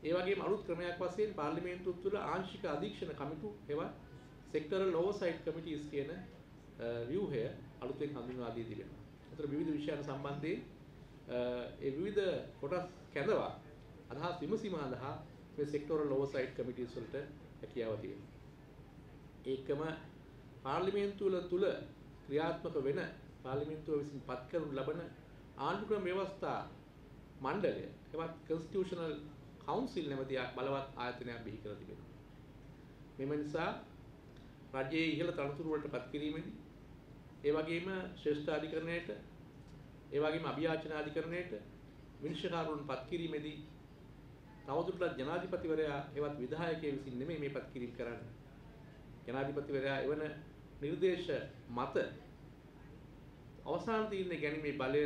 ඒ වගේම අලුත් ක්‍රමයක් වශයෙන් පාර්ලිමේන්තුව තුළ ආංශික අධීක්ෂණ කමිටු හෙවත් සෙක්ටරල් ඕවර්සයිට් කමිටීස් කියන ව්‍යුහය අලුතෙන් හඳුන්වා දී තිබෙනවා. අතර විවිධ විෂයන් සම්බන්ධයෙන් ඒ විවිධ කොටස් කැඳවා අදහස් විමසීම සඳහා මේ සෙක්ටරල් ඕවර්සයිට් කමිටිස් වලට හැකියාව තියෙනවා. ඒකම පාර්ලිමේන්තුව තුළ ක්‍රියාත්මක වෙන පාර්ලිමේන්තුව විසින් පත් කරනු ලබන ආණ්ඩුක්‍රම ව්‍යවස්ථා මණ්ඩලය එවත් කන්ස්ටිටියුෂනල් කවුන්සිල් නැමැති බලවත් ආයතනයක් බිහි කර තිබෙනවා. මෙම නිසා රජයේ ඉහළ තනතුරු වලට පත් කිරීමේදී ඒ වගේම ශ්‍රේෂ්ඨ අධිකරණයට ඒ වගේම අභියාචනාධිකරණයට විනිශ්චයකාරුන් පත් කිරීමේදී තවදුරටත් ජනාධිපතිවරයා එවත් විධායකයෙකු විසින් නෙමෙයි මේ පත් කිරීම කරන්නේ. ජනාධිපතිවරයා එවන නිර්දේශ මත අවසාන තීරණ ගැනීමේ බලය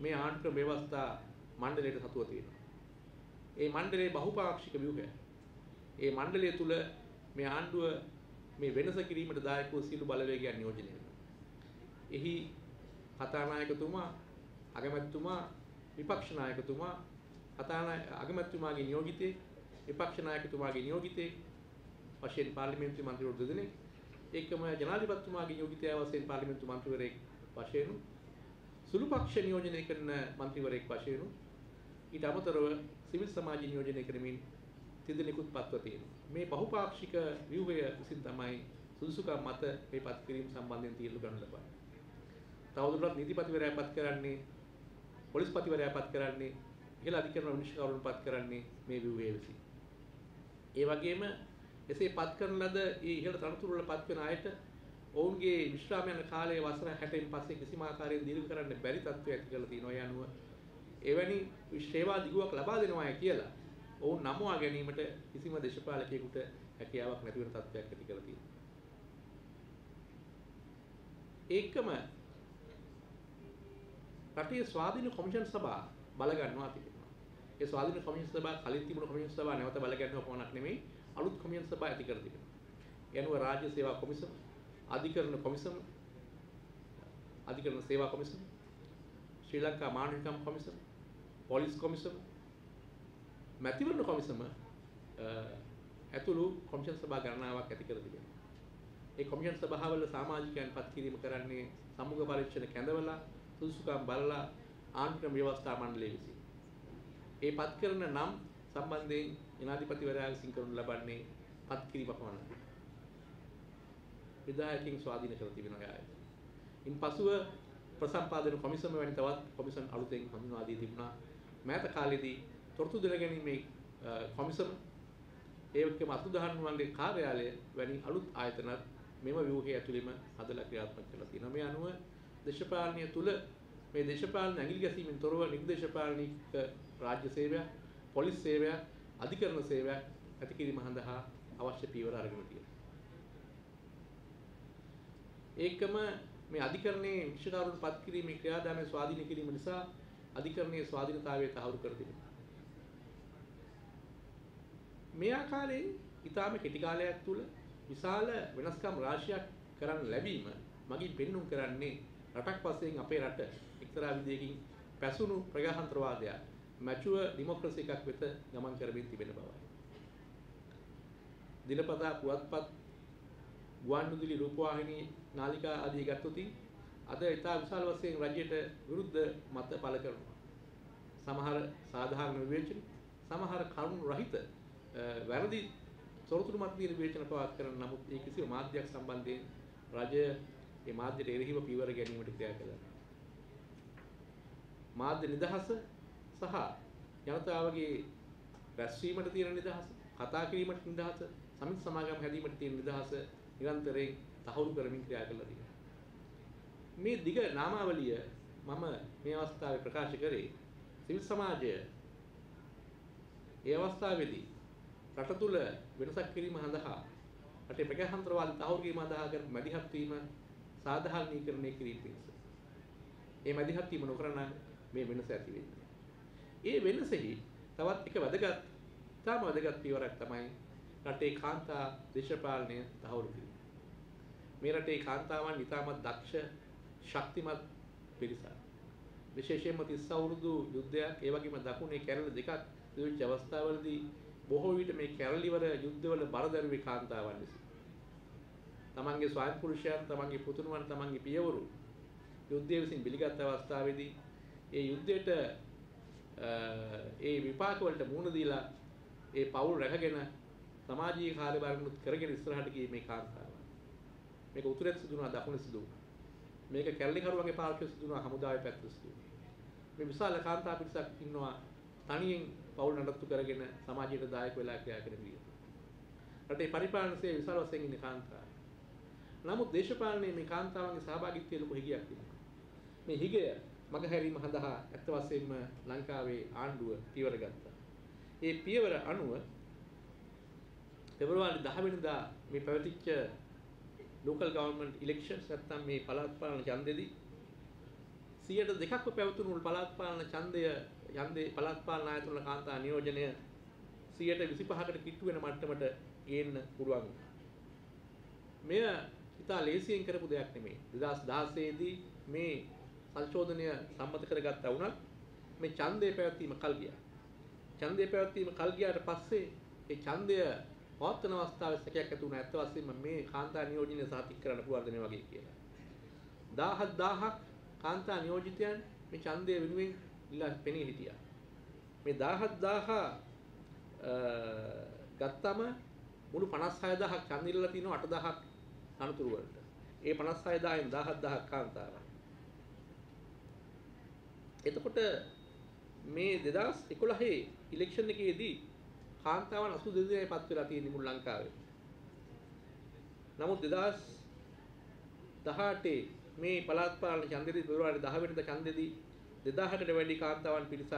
මේ ආණ්ඩුක්‍රම ව්‍යවස්ථා මණ්ඩලයට සතුව තියෙනවා. ඒ මණ්ඩලයේ බහුපාක්ෂික ව්‍යුහය. ඒ මණ්ඩලය තුල මේ ආණ්ඩුව මේ වෙනස කිරීමට දායක වූ සියලු බලවේගයන් නියෝජනය වෙනවා. එහි කතානායකතුමා, අගමැතිතුමා, විපක්ෂ නායකතුමා, කතානායක අගමැතිතුමාගේ නියෝගිතේ, විපක්ෂ නායකතුමාගේ නියෝගිතේ වශයෙන් පාර්ලිමේන්තු මන්ත්‍රීවරු දෙදෙනෙක්, ඒකම ජනාධිපතිතුමාගේ නියෝගිතයා වශයෙන් පාර්ලිමේන්තු මන්ත්‍රීවරයෙක් වශයෙන් සුළු පක්ෂ නියෝජනය කරන මන්ත්‍රීවරයෙක් වශයෙන් ඊට අමතරව සිවිල් සමාජ නියෝජනය කරමින් තිදෙනෙකුත් පත්ව තියෙනවා. මේ බහුපාක්ෂික ව්‍යුහය විසින් තමයි සුදුසුකම් මත මේ පත් කිරීම සම්බන්ධයෙන් තීරණ ගන්න ලබන්නේ. තවදුරටත් නීතිපතිවරයා පත් කරන්නේ පොලිස්පතිවරයා පත් කරන්නේ ඉහළ අධිකරණ විනිශ්චයකරුන් පත් කරන්නේ මේ ව්‍යුහය විසින්. ඒ වගේම එසේ පත් කරන ලද ඒ ඉහළ තනතුරු වල පත් වෙන අයට ඔවුන්ගේ විශ්‍රාම යන කාලයේ වසර 60න් පස්සේ කිසිම ආකාරයෙන් දීර්ඝ කරන්න බැරි තත්ත්වයක් ඇති කරලා තියෙනවා. ඒ අනුව එවැනි සේවා දිගුවක් ලබා දෙනවායි කියලා ඔවුන් නමවා ගැනීමට කිසිම දේශපාලකයෙකුට හැකියාවක් නැති වෙන තත්ත්වයක් ඇති කරලා තියෙනවා. ඒකම රටේ ස්වාධීන කොමිෂන් සභා බල ගන්නවා තිබෙනවා. ඒ ස්වාධීන කොමිෂන් සභා කලින් තිබුණු කොමිෂන් සභා නැවත බල ගන්නව පමණක් නෙමෙයි අලුත් කොමිෂන් සභා ඇති කර තිබෙනවා. යනුව රාජ්‍ය සේවා කොමිසම, අධිකරණ කොමිසම, අධිකරණ සේවා කොමිසම, ශ්‍රී ලංකා මානවිකම් කොමිසම, පොලිස් කොමිසම, මැතිවරණ කොමිසම ඇතුළු කොමිෂන් සභා ගණනාවක් ඇති කර තිබෙනවා. ඒ කොමිෂන් සභාවල සමාජිකයන් පත් කිරීම කරන්නේ සමුග පරීක්ෂණ කැඳවලා සුදුසුකම් බලලා ආණ්ඩුක්‍රම ව්‍යවස්ථා මණ්ඩලය විසින්. ඒ පත් කරන නම් සම්බන්ධයෙන් ජනාධිපතිවරයා විසින් කරනු ලබන්නේ පත් කිරීම පමණයි. විධායකයන් ස්වාධීන කර තිබෙනවා ආයතන. ඉන් පසුව ප්‍රසම්පාදන කොමිසම වැනි තවත් කොමිසම් අලුතෙන් හඳුන්වා දී තිබුණා. මෑත කාලෙදී තොරතුරු දෙනගැනීමේ කොමිසම ඒ වගේම අතුදහනුවන්ගේ කාර්යාලය වැනි අලුත් ආයතනත් මෙම ව්‍යුහය ඇතුළෙම හදලා ක්‍රියාත්මක කරලා තියෙනවා. මේ අනුව දේශපාලනය තුළ මේ දේශපාලන ඇඟිලි ගැසීමෙන් තොරව නිර්දේශපාලනික රාජ්‍ය සේවයක්, පොලිස් සේවයක්, අධිකරණ සේවයක් ඇති කිරීම සඳහා අවශ්‍ය පියවර අරගෙන තියෙනවා. ඒකම මේ අධිකරණයේ විශේෂකරුන් පත් කිරීමේ ක්‍රියාදාමයේ ස්වාධීන කිරීම නිසා අධිකරණයේ ස්වාධීනතාවය තහවුරු කර දෙනවා. මේ ආකාරයෙන් ඊටාම කෙටි කාලයක් තුල විශාල වෙනස්කම් රාශියක් කරන්න ලැබීම මගින් පෙන්눔 කරන්නේ රටක් වශයෙන් අපේ රට එක්තරා විදියකින් පැසුණු ප්‍රජාතන්ත්‍රවාදයක් මැචුව ඩෙමොක්‍රසි එකක් වෙත ගමන් කරමින් තිබෙන බවයි. දිනපතා පුවත්පත් ගුවන්විදුලි රූපවාහිනී නාලිකා ආදී ගත්තොත් අද ඉතා විශාල වශයෙන් රජයට විරුද්ධ මත පළ කරනවා. සමහර සාධාරණ විවේචන, සමහර කරුණු රහිත වැරදි තොරතුරු මත විවේචන පවත් කරන නමුත් ඒ කිසිම මාධ්‍යයක් සම්බන්ධයෙන් රජය ඒ මාධ්‍යට එරෙහිව පියවර ගැනීමට ක්‍රියා කළා. මාධ්‍ය නිදහස සහ ජනතාවගේ රැස්වීමට තියෙන නිදහස, කතා කිරීමට නිදහස, සමිති සමාගම් හැදීමට තියෙන නිදහස නිරන්තරයෙන් තහවුරු කරමින් ක්‍රියා කළා තියෙනවා. මේ දිග නාමාවලිය මම මේ අවස්ථාවේ ප්‍රකාශ කරේ සිවිල් සමාජය ඒ අවස්ථාවේදී රට තුල වෙනසක් කිරීම සඳහා රටේ ප්‍රජාතන්ත්‍රවාදී තහවුරු කිරීම සඳහා කරන මැදිහත් වීම සාධාරණීකරණය කිරීම පිණිස. මේ මැදිහත් වීම නොකරන මේ වෙනස ඇති වෙන්නේ. ඒ වෙනසෙහි තවත් එක වැදගත් තාම වැදගත් පියවරක් තමයි රටේ කාන්තා දේශපාලනය තහවුරු කිරීම. මේ රටේ කාන්තාවන් ඉතාමත් දක්ෂ ශක්තිමත් පිරිසක්. විශේෂයෙන්ම 30 අවුරුදු යුද්ධයක් ඒ වගේම දකුණේ කැරළ දෙකක් තිබිච්ච අවස්ථාවලදී බොහෝ විට මේ කැරලිවර යුද්ධවල බරදරුවේ කාන්තාවන් විසින්. තමන්ගේ ස්වයං පුරුෂයන්, තමන්ගේ පුතුණුවන්, තමන්ගේ පියවරු යුද්ධය විසින් පිළිගත් අවස්ථාවේදී ඒ යුද්ධයට ඒ විපාක වලට මුහුණ දීලා ඒ පවුල් රැකගෙන සමාජීය කාර්යභාරනුත් කරගෙන ඉස්සරහට ගියේ මේ කාන්තාව. මේක උතුරේ සිදු වුණා දකුණේ සිදු වුණා. මේක කැලණිකරුවන්ගේ පාර්ශ්වයේ සිදු වුණා හමුදාවේ පැත්තේ සිදු වුණා. මේ විශාල කාන්තා පිරිසක් ඉන්නවා තනියෙන් පවුල් නඩත්තු කරගෙන සමාජයට දායක වෙලා ක්‍රියා කරන විදිය. රටේ පරිපාලනයේ විශාල වශයෙන් ඉන්න කාන්තා. නමුත් දේශපාලනයේ මේ කාන්තාවන්ගේ සහභාගීත්වය ලොකු හිගයක් තිබුණා. මේ හිගය මගහැරීම සඳහා ඇත්ත වශයෙන්ම ලංකාවේ ආණ්ඩුව පියවර ගත්තා. ඒ පියවර අනුව පෙබරවාරි 10 වෙනිදා මේ පැවතිච්ච local government elections නැත්නම් මේ පළාත් පාලන ඡන්දෙදී 102ක්ව පැවතුණු පළාත් පාලන ඡන්දය ඡන්දේ පළාත් පාලන ආයතන වල කාන්තා නියෝජනය 125කට කිට්ටු වෙන මට්ටමට ගේන්න පුළුවන් වුණා. මෙය ඉතා ලේසියෙන් කරපු දෙයක් නෙමෙයි. 2016 දී මේ සංශෝධනය සම්මත කරගත්තා වුණත් මේ ඡන්දේ පැවැත්වීම කල් ගියා. ඡන්දේ පැවැත්වීම කල් ගියාට පස්සේ ඒ ඡන්දය පවත්වන අවස්ථාවේ සැකයක් ඇති වුණා. ඇත්ත වශයෙන්ම මේ කාන්තා නියෝජනය සාතික කරන්න පුළුවන්ද මේ වගේ කියලා. 17000ක් කාන්තා නියෝජිතයන් මේ ඡන්දය වෙනුවෙන් ඉල්ලා පෙනී හිටියා. මේ 17000 ගත්තම මුළු 56000ක් ඡන්ද ඉල්ලලා තිනවා 8000ක් අනුතුරු වලට. ඒ 56000න් 17000ක් කාන්තාවන්. එතකොට මේ 2011 ඉලෙක්ෂන් එකේදී කාන්තාවන් 82 දෙනෙක් පත් වෙලා තියෙන මුළු ලංකාවේ. නමුත් 2018 මේ පළාත් පාලන ඡන්දෙදී පෙබරවාරි 10 වෙනිදා ඡන්දෙදී 2000කට වැඩි කාන්තාවන් පිරිසක්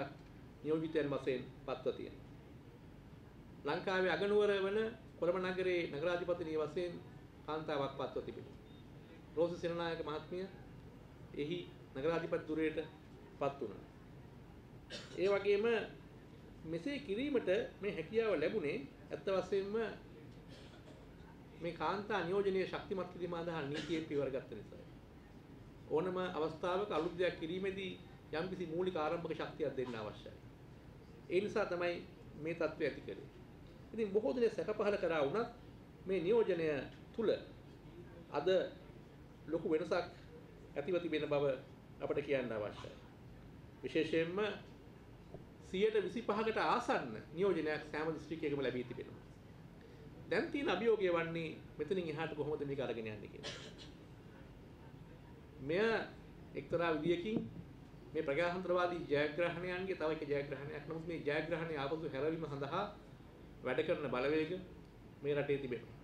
නියෝජිතයන් වශයෙන් පත්ව තියෙනවා. ලංකාවේ අගනුවර වන කොළඹ නගරයේ නගරාධිපතිනිය වශයෙන් කාන්තාවක් පත්ව තිබෙනවා. රෝස සේනානායක මහත්මිය එහි නගරාධිපති ධුරයට පත් වුණා. ඒ වගේම මෙසේ කිරීමට මේ හැකියාව ලැබුණේ ඇත්ත වශයෙන්ම මේ කාන්තා නියෝජනයේ ශක්තිමත් කිරීම සඳහා නීතියේ පියවර ගත්ත නිසා. ඕනම අවස්ථාවක අලුත් දෙයක් කිරීමේදී යම්කිසි මූලික ආරම්භක ශක්තියක් දෙන්න අවශ්‍යයි. ඒ නිසා තමයි මේ தත්ත්වය ඇති කරේ. ඉතින් බොහෝ දෙනෙක් සැක පහල කරා වුණත් මේ නියෝජනය තුල අද ලොකු වෙනසක් ඇතිව තිබෙන බව අපට කියන්න අවශ්‍යයි. විශේෂයෙන්ම 125කට ආසන්න නියෝජනයක් සෑම දිස්ත්‍රික්කයකම ලැබී තිබෙනවා. දැන් තියෙන අභියෝගය වන්නේ මෙතනින් එහාට කොහොමද මේක අරගෙන යන්නේ කියලා. මෙය එක්තරා විදියකින් මේ ප්‍රජාතන්ත්‍රවාදී ජයග්‍රහණයන්ගේ තව එක ජයග්‍රහණයක්. නමුත් මේ ජයග්‍රහණය ආපසු හැරවීම සඳහා වැඩ කරන බලවේග මේ රටේ තිබෙනවා.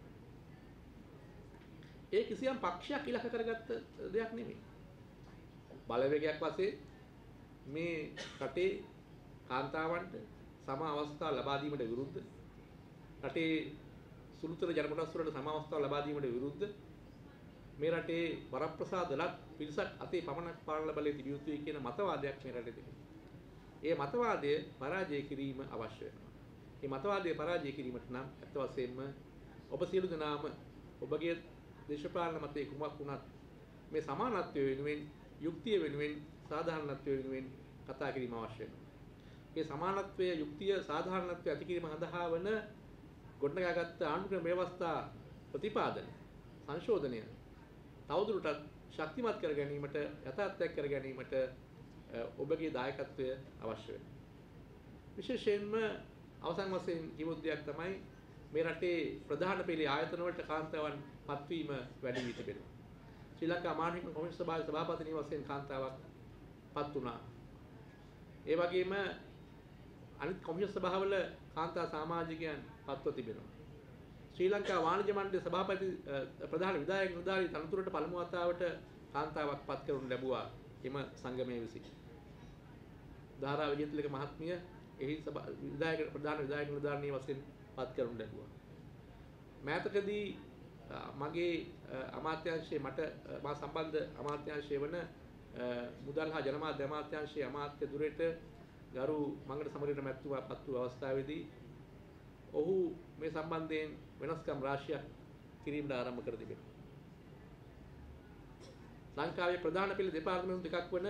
ඒ කිසියම් පක්ෂයක් ඉලක්ක කරගත්ත දෙයක් නෙමෙයි. බලවේගයක් වශයෙන් මේ රටේ කාන්තාවන්ට සම අවස්ථා ලබා දීමට විරුද්ධ රටේ සුළුතර ජන කොටස් වලට සම අවස්ථා ලබා දීමට විරුද්ධ මේ රටේ වරප්‍රසාදලත් පිරිසක් අතේ පමණක් පාලන බලය තිබිය යුතුයි කියන මතවාදයක් මේ රටේ තිබෙනවා. ඒ මතවාදය පරාජය කිරීම අවශ්‍ය වෙනවා. මේ මතවාදය පරාජය කිරීමට නම් අත් වශයෙන්ම ඔබ සියලු දෙනාම ඔබගේ දේශපාලන මතයේ කුමක් වුණත් මේ සමානත්වය වෙනුවෙන් යුක්තිය වෙනුවෙන් සාධාරණත්වය වෙනුවෙන් කතා කිරීම අවශ්‍ය වෙනවා. මේ සමානත්වය යුක්තිය සාධාරණත්වය ඇති කිරීම සඳහා වන ගොඩනගාගත් ආණ්ඩුක්‍රම ව්‍යවස්ථා ප්‍රතිපාදන සංශෝධනය තවදුරටත් ශක්තිමත් කර ගැනීමට යථාර්ථයක් කර ගැනීමට ඔබගේ දායකත්වය අවශ්‍ය වෙනවා. විශේෂයෙන්ම අවසන් වශයෙන් කිව්වොත් දෙයක් තමයි මේ රටේ ප්‍රධාන පෙළේ ආයතන වලට කාන්තාවන් පත්වීම වැඩි වී තිබෙනවා. ශ්‍රී ලංකා මානවික කොමිෂන් සභාවේ සභාපතිනි වශයෙන් කාන්තාවක් පත් වුණා. ඒ වගේම අනිත් කොමිෂන් සභාවල කාන්තා සමාජිකයන් පත්ව තිබෙනවා. ශ්‍රී ලංකා වාණිජ්‍ය මණ්ඩලයේ සභාපති ප්‍රධාන විධායක නිලධාරී තනතුරට පළමු වතාවට කාන්තාවක් පත් කරනු ලැබුවා එම සංගමයේ විසින්. ධාරා විජේතිලක මහත්මිය එහි විධායක ප්‍රධාන විධායක නිලධාරණිය වශයෙන් පත් කරනු ලැබුවා. මෑතකදී මගේ අමාත්‍යාංශයේ මට මා සම්බන්ධ අමාත්‍යාංශය වන මුදල් හා ජනමාධ්‍ය අමාත්‍යාංශයේ අමාත්‍ය දුරේට ගරු මංගල සමරින මැතිතුමා පත් වූ අවස්ථාවේදී ඔහු මේ සම්බන්ධයෙන් වෙනස්කම් රාශියක් කිරීමට ආරම්භ කර තිබෙනවා. ලංකාවේ ප්‍රධාන පෙළ දෙපාර්තමේන්තු දෙකක් වන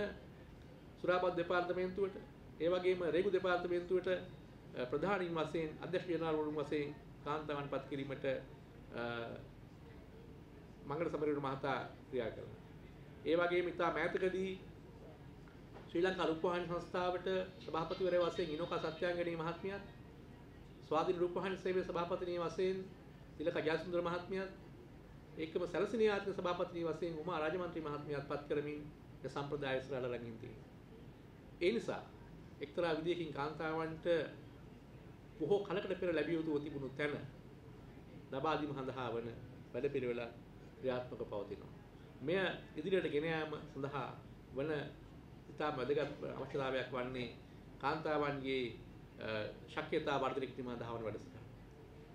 සුරාපත් දෙපාර්තමේන්තුවට ඒ වගේම රේගු දෙපාර්තමේන්තුවට ප්‍රධානීන් වශයෙන් අධ්‍යක්ෂ ජනරාල්වරුන් වශයෙන් කාන්තාවන් පත් කිරීමට මංගල සමරවීර මහතා ක්‍රියා කළා. ඒ වගේම ඉතා මෑතකදී ශ්‍රී ලංකා රූපවාහිනී සංස්ථාවට සභාපතිවරයා වශයෙන් ඉනෝකා සත්‍යාංගනී මහත්මියත් ස්වාධීන රූපවාහිනී සේවයේ සභාපතිනිය වශයෙන් තිලක ජයසුන්දර මහත්මියත් ඒකම සැලසිනී ආත්ම සභාපතිනිය වශයෙන් උමා රාජමන්ත්‍රී මහත්මියත් පත් කරමින් මේ සම්ප්‍රදාය ඉස්සරහට ළඟින් තියෙනවා. ඒ නිසා එක්තරා විදියකින් කාන්තාවන්ට බොහෝ කලකට පෙර ලැබිය යුතු තිබුණු තැන ලබා දීම සඳහා වන වැඩපිළිවෙල ක්‍රියාත්මක පවතිනවා. මෙය ඉදිරියට ගෙන යාම සඳහා වන ඉතා වැදගත් අවශ්‍යතාවයක් වන්නේ කාන්තාවන්ගේ ශක්්‍යතා වර්ධනය කිරීම සඳහා වන වැඩසටහන.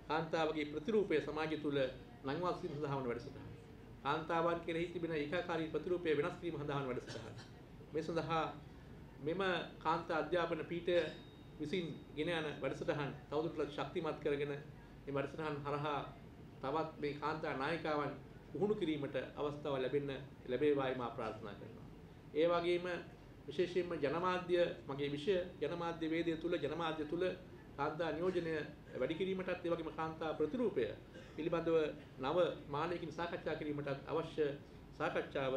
කාන්තාවගේ ප්‍රතිරූපය සමාජය තුළ නංවා කිරීම සඳහා වන වැඩසටහන. කාන්තාවන් කෙරෙහි තිබෙන ඒකාකාරී ප්‍රතිරූපය වෙනස් කිරීම සඳහා වන වැඩසටහන. මේ සඳහා මෙම කාන්තා අධ්‍යාපන පීඨය විසින් ගෙන යන වැඩසටහන් තවදුරටත් ශක්තිමත් කරගෙන මේ වැඩසටහන් හරහා තවත් මේ කාන්තා නායිකාවන් පුහුණු කිරීමට අවස්ථාව ලැබෙන්න ලැබේවායි මා ප්‍රාර්ථනා කරනවා. ඒ වගේම විශේෂයෙන්ම ජනමාධ්‍ය මගේ විෂය ජනමාධ්‍ය වේදය තුල ජනමාධ්‍ය තුල කාන්තා නියෝජනය වැඩි කිරීමටත් ඒ වගේම කාන්තා ප්‍රතිරූපය පිළිබඳව නව මානයකින් සාකච්ඡා කිරීමටත් අවශ්‍ය සාකච්ඡාව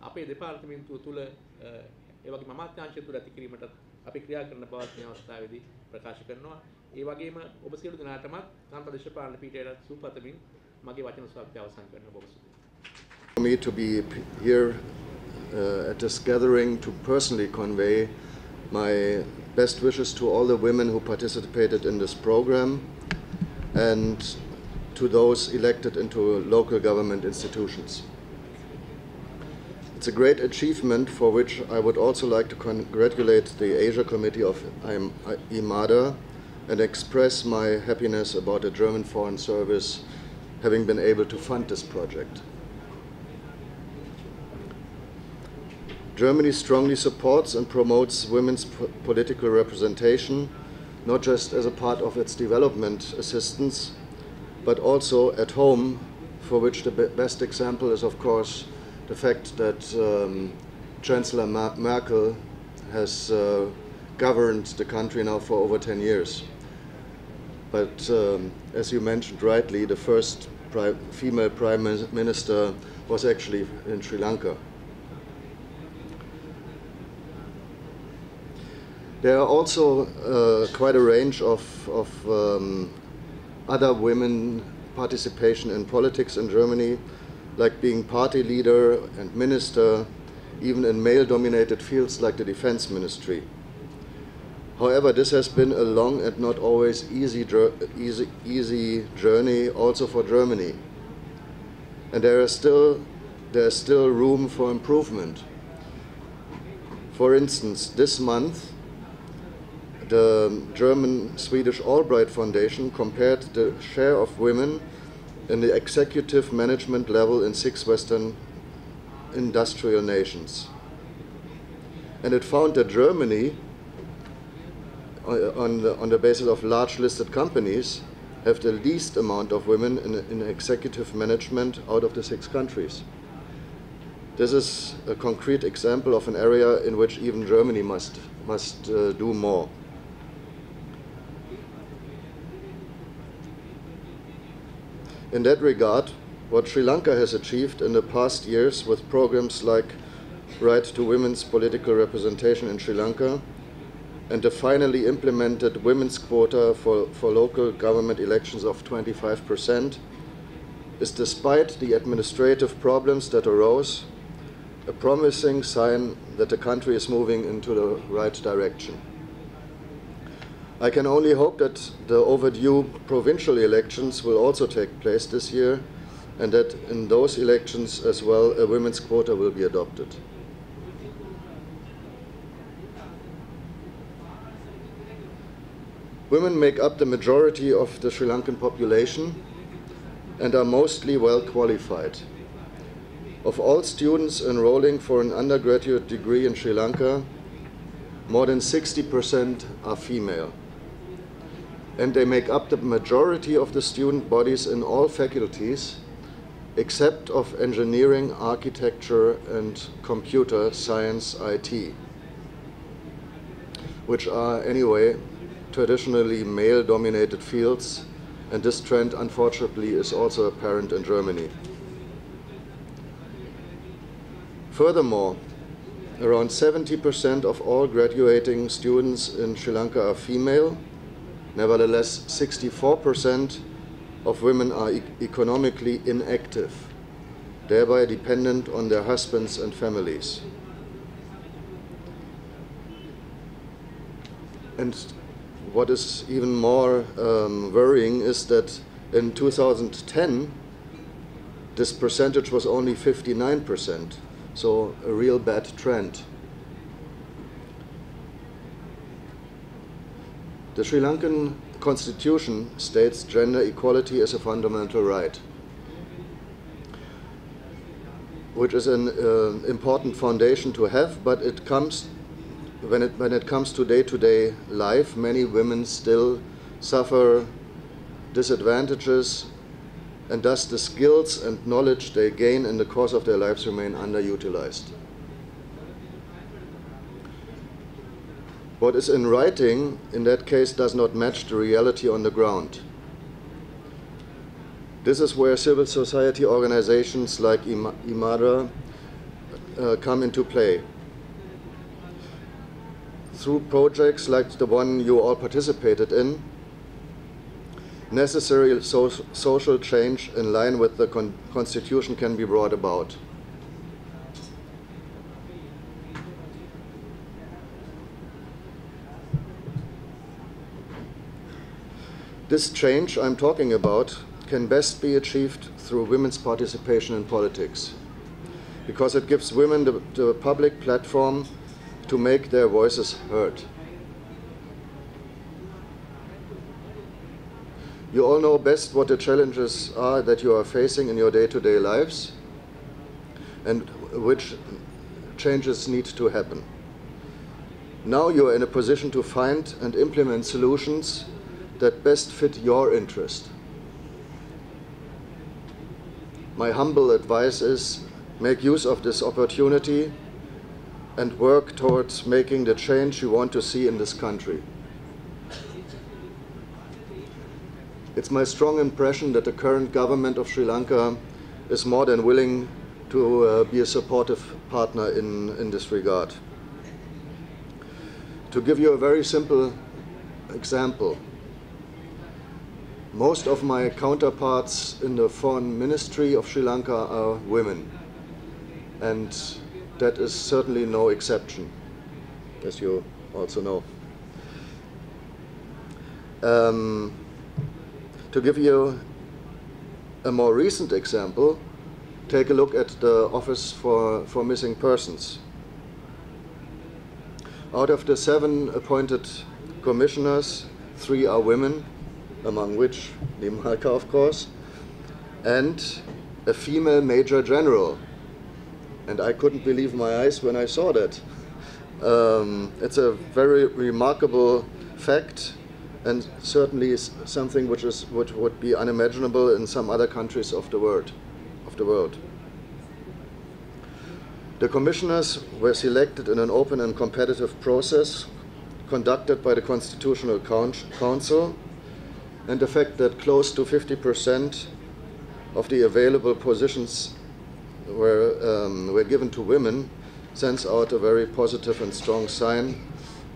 අපේ දෙපාර්තමේන්තුව තුල ඒ වගේම අමාත්‍යාංශය තුල ඇති කිරීමටත් අපි ක්‍රියා කරන බවත් මේ අවස්ථාවේදී ප්‍රකාශ කරනවා. ඒ වගේම ඔබ සියලු දෙනාටමත් කාන්තා දේශපාලන පීඨයට සූපතමින් માગે me to be here uh, at this gathering to personally convey my best wishes to all the women who participated in this program and to those elected into local government institutions. It's a great achievement for which I would also like to congratulate the Asia Committee of IMADA and express my happiness about the German Foreign Service having been able to fund this project. Germany strongly supports and promotes women's po- political representation, not just as a part of its development assistance, but also at home, for which the be- best example is, of course, the fact that um, Chancellor Merkel has uh, governed the country now for over 10 years. But um, as you mentioned rightly, the first pri- female prime minister was actually in Sri Lanka. There are also uh, quite a range of, of um, other women participation in politics in Germany, like being party leader and minister, even in male dominated fields like the defense ministry. However, this has been a long and not always easy, easy, easy journey also for Germany. And there is still, there is still room for improvement. For instance, this month, the German Swedish Albright Foundation compared the share of women in the executive management level in six Western industrial nations. And it found that Germany, on the, on the basis of large listed companies, have the least amount of women in, in executive management out of the six countries. This is a concrete example of an area in which even Germany must, must uh, do more. In that regard, what Sri Lanka has achieved in the past years with programs like Right to Women's Political Representation in Sri Lanka and the finally implemented women's quota for, for local government elections of 25% is, despite the administrative problems that arose, a promising sign that the country is moving into the right direction. I can only hope that the overdue provincial elections will also take place this year and that in those elections as well a women's quota will be adopted. Women make up the majority of the Sri Lankan population and are mostly well qualified. Of all students enrolling for an undergraduate degree in Sri Lanka, more than 60% are female. And they make up the majority of the student bodies in all faculties, except of engineering, architecture, and computer science IT, which are anyway traditionally male dominated fields, and this trend unfortunately is also apparent in Germany. Furthermore, around 70% of all graduating students in Sri Lanka are female. Nevertheless, 64% of women are e economically inactive, thereby dependent on their husbands and families. And what is even more um, worrying is that in 2010, this percentage was only 59%, so a real bad trend. The Sri Lankan constitution states gender equality as a fundamental right, which is an uh, important foundation to have, but it comes when it, when it comes to day-to-day life, many women still suffer disadvantages and thus the skills and knowledge they gain in the course of their lives remain underutilized. What is in writing in that case does not match the reality on the ground. This is where civil society organizations like IMADRA uh, come into play through projects like the one you all participated in, necessary so social change in line with the con Constitution can be brought about. This change I'm talking about can best be achieved through women's participation in politics because it gives women the, the public platform to make their voices heard. You all know best what the challenges are that you are facing in your day-to-day -day lives and which changes need to happen. Now you are in a position to find and implement solutions that best fit your interest. My humble advice is make use of this opportunity and work towards making the change you want to see in this country. It's my strong impression that the current government of Sri Lanka is more than willing to uh, be a supportive partner in, in this regard. To give you a very simple example, most of my counterparts in the foreign ministry of Sri Lanka are women. And that is certainly no exception, as you also know. Um, to give you a more recent example, take a look at the Office for, for Missing Persons. Out of the seven appointed commissioners, three are women, among which Nimalka, of course. and a female major general. And I couldn't believe my eyes when I saw that. Um, it's a very remarkable fact and certainly is something which, is, which would be unimaginable in some other countries of the world. Of the world. The commissioners were selected in an open and competitive process conducted by the Constitutional Council, and the fact that close to 50% of the available positions were, um, were given to women sends out a very positive and strong sign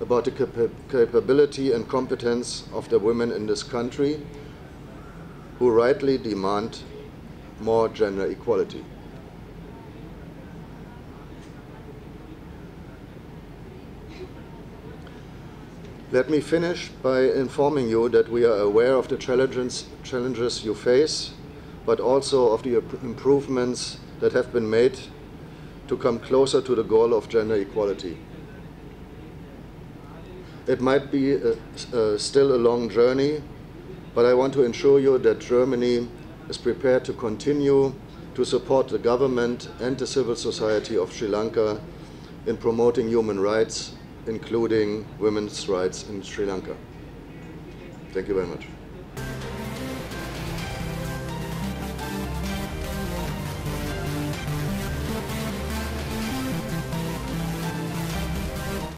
about the cap capability and competence of the women in this country who rightly demand more gender equality. Let me finish by informing you that we are aware of the challenges, challenges you face, but also of the improvements that have been made to come closer to the goal of gender equality. It might be uh, a, a, uh, still a long journey, but I want to ensure you that Germany is prepared to continue to support the government and the civil society of Sri Lanka in promoting human rights including women's rights in Sri Lanka. Thank you very much.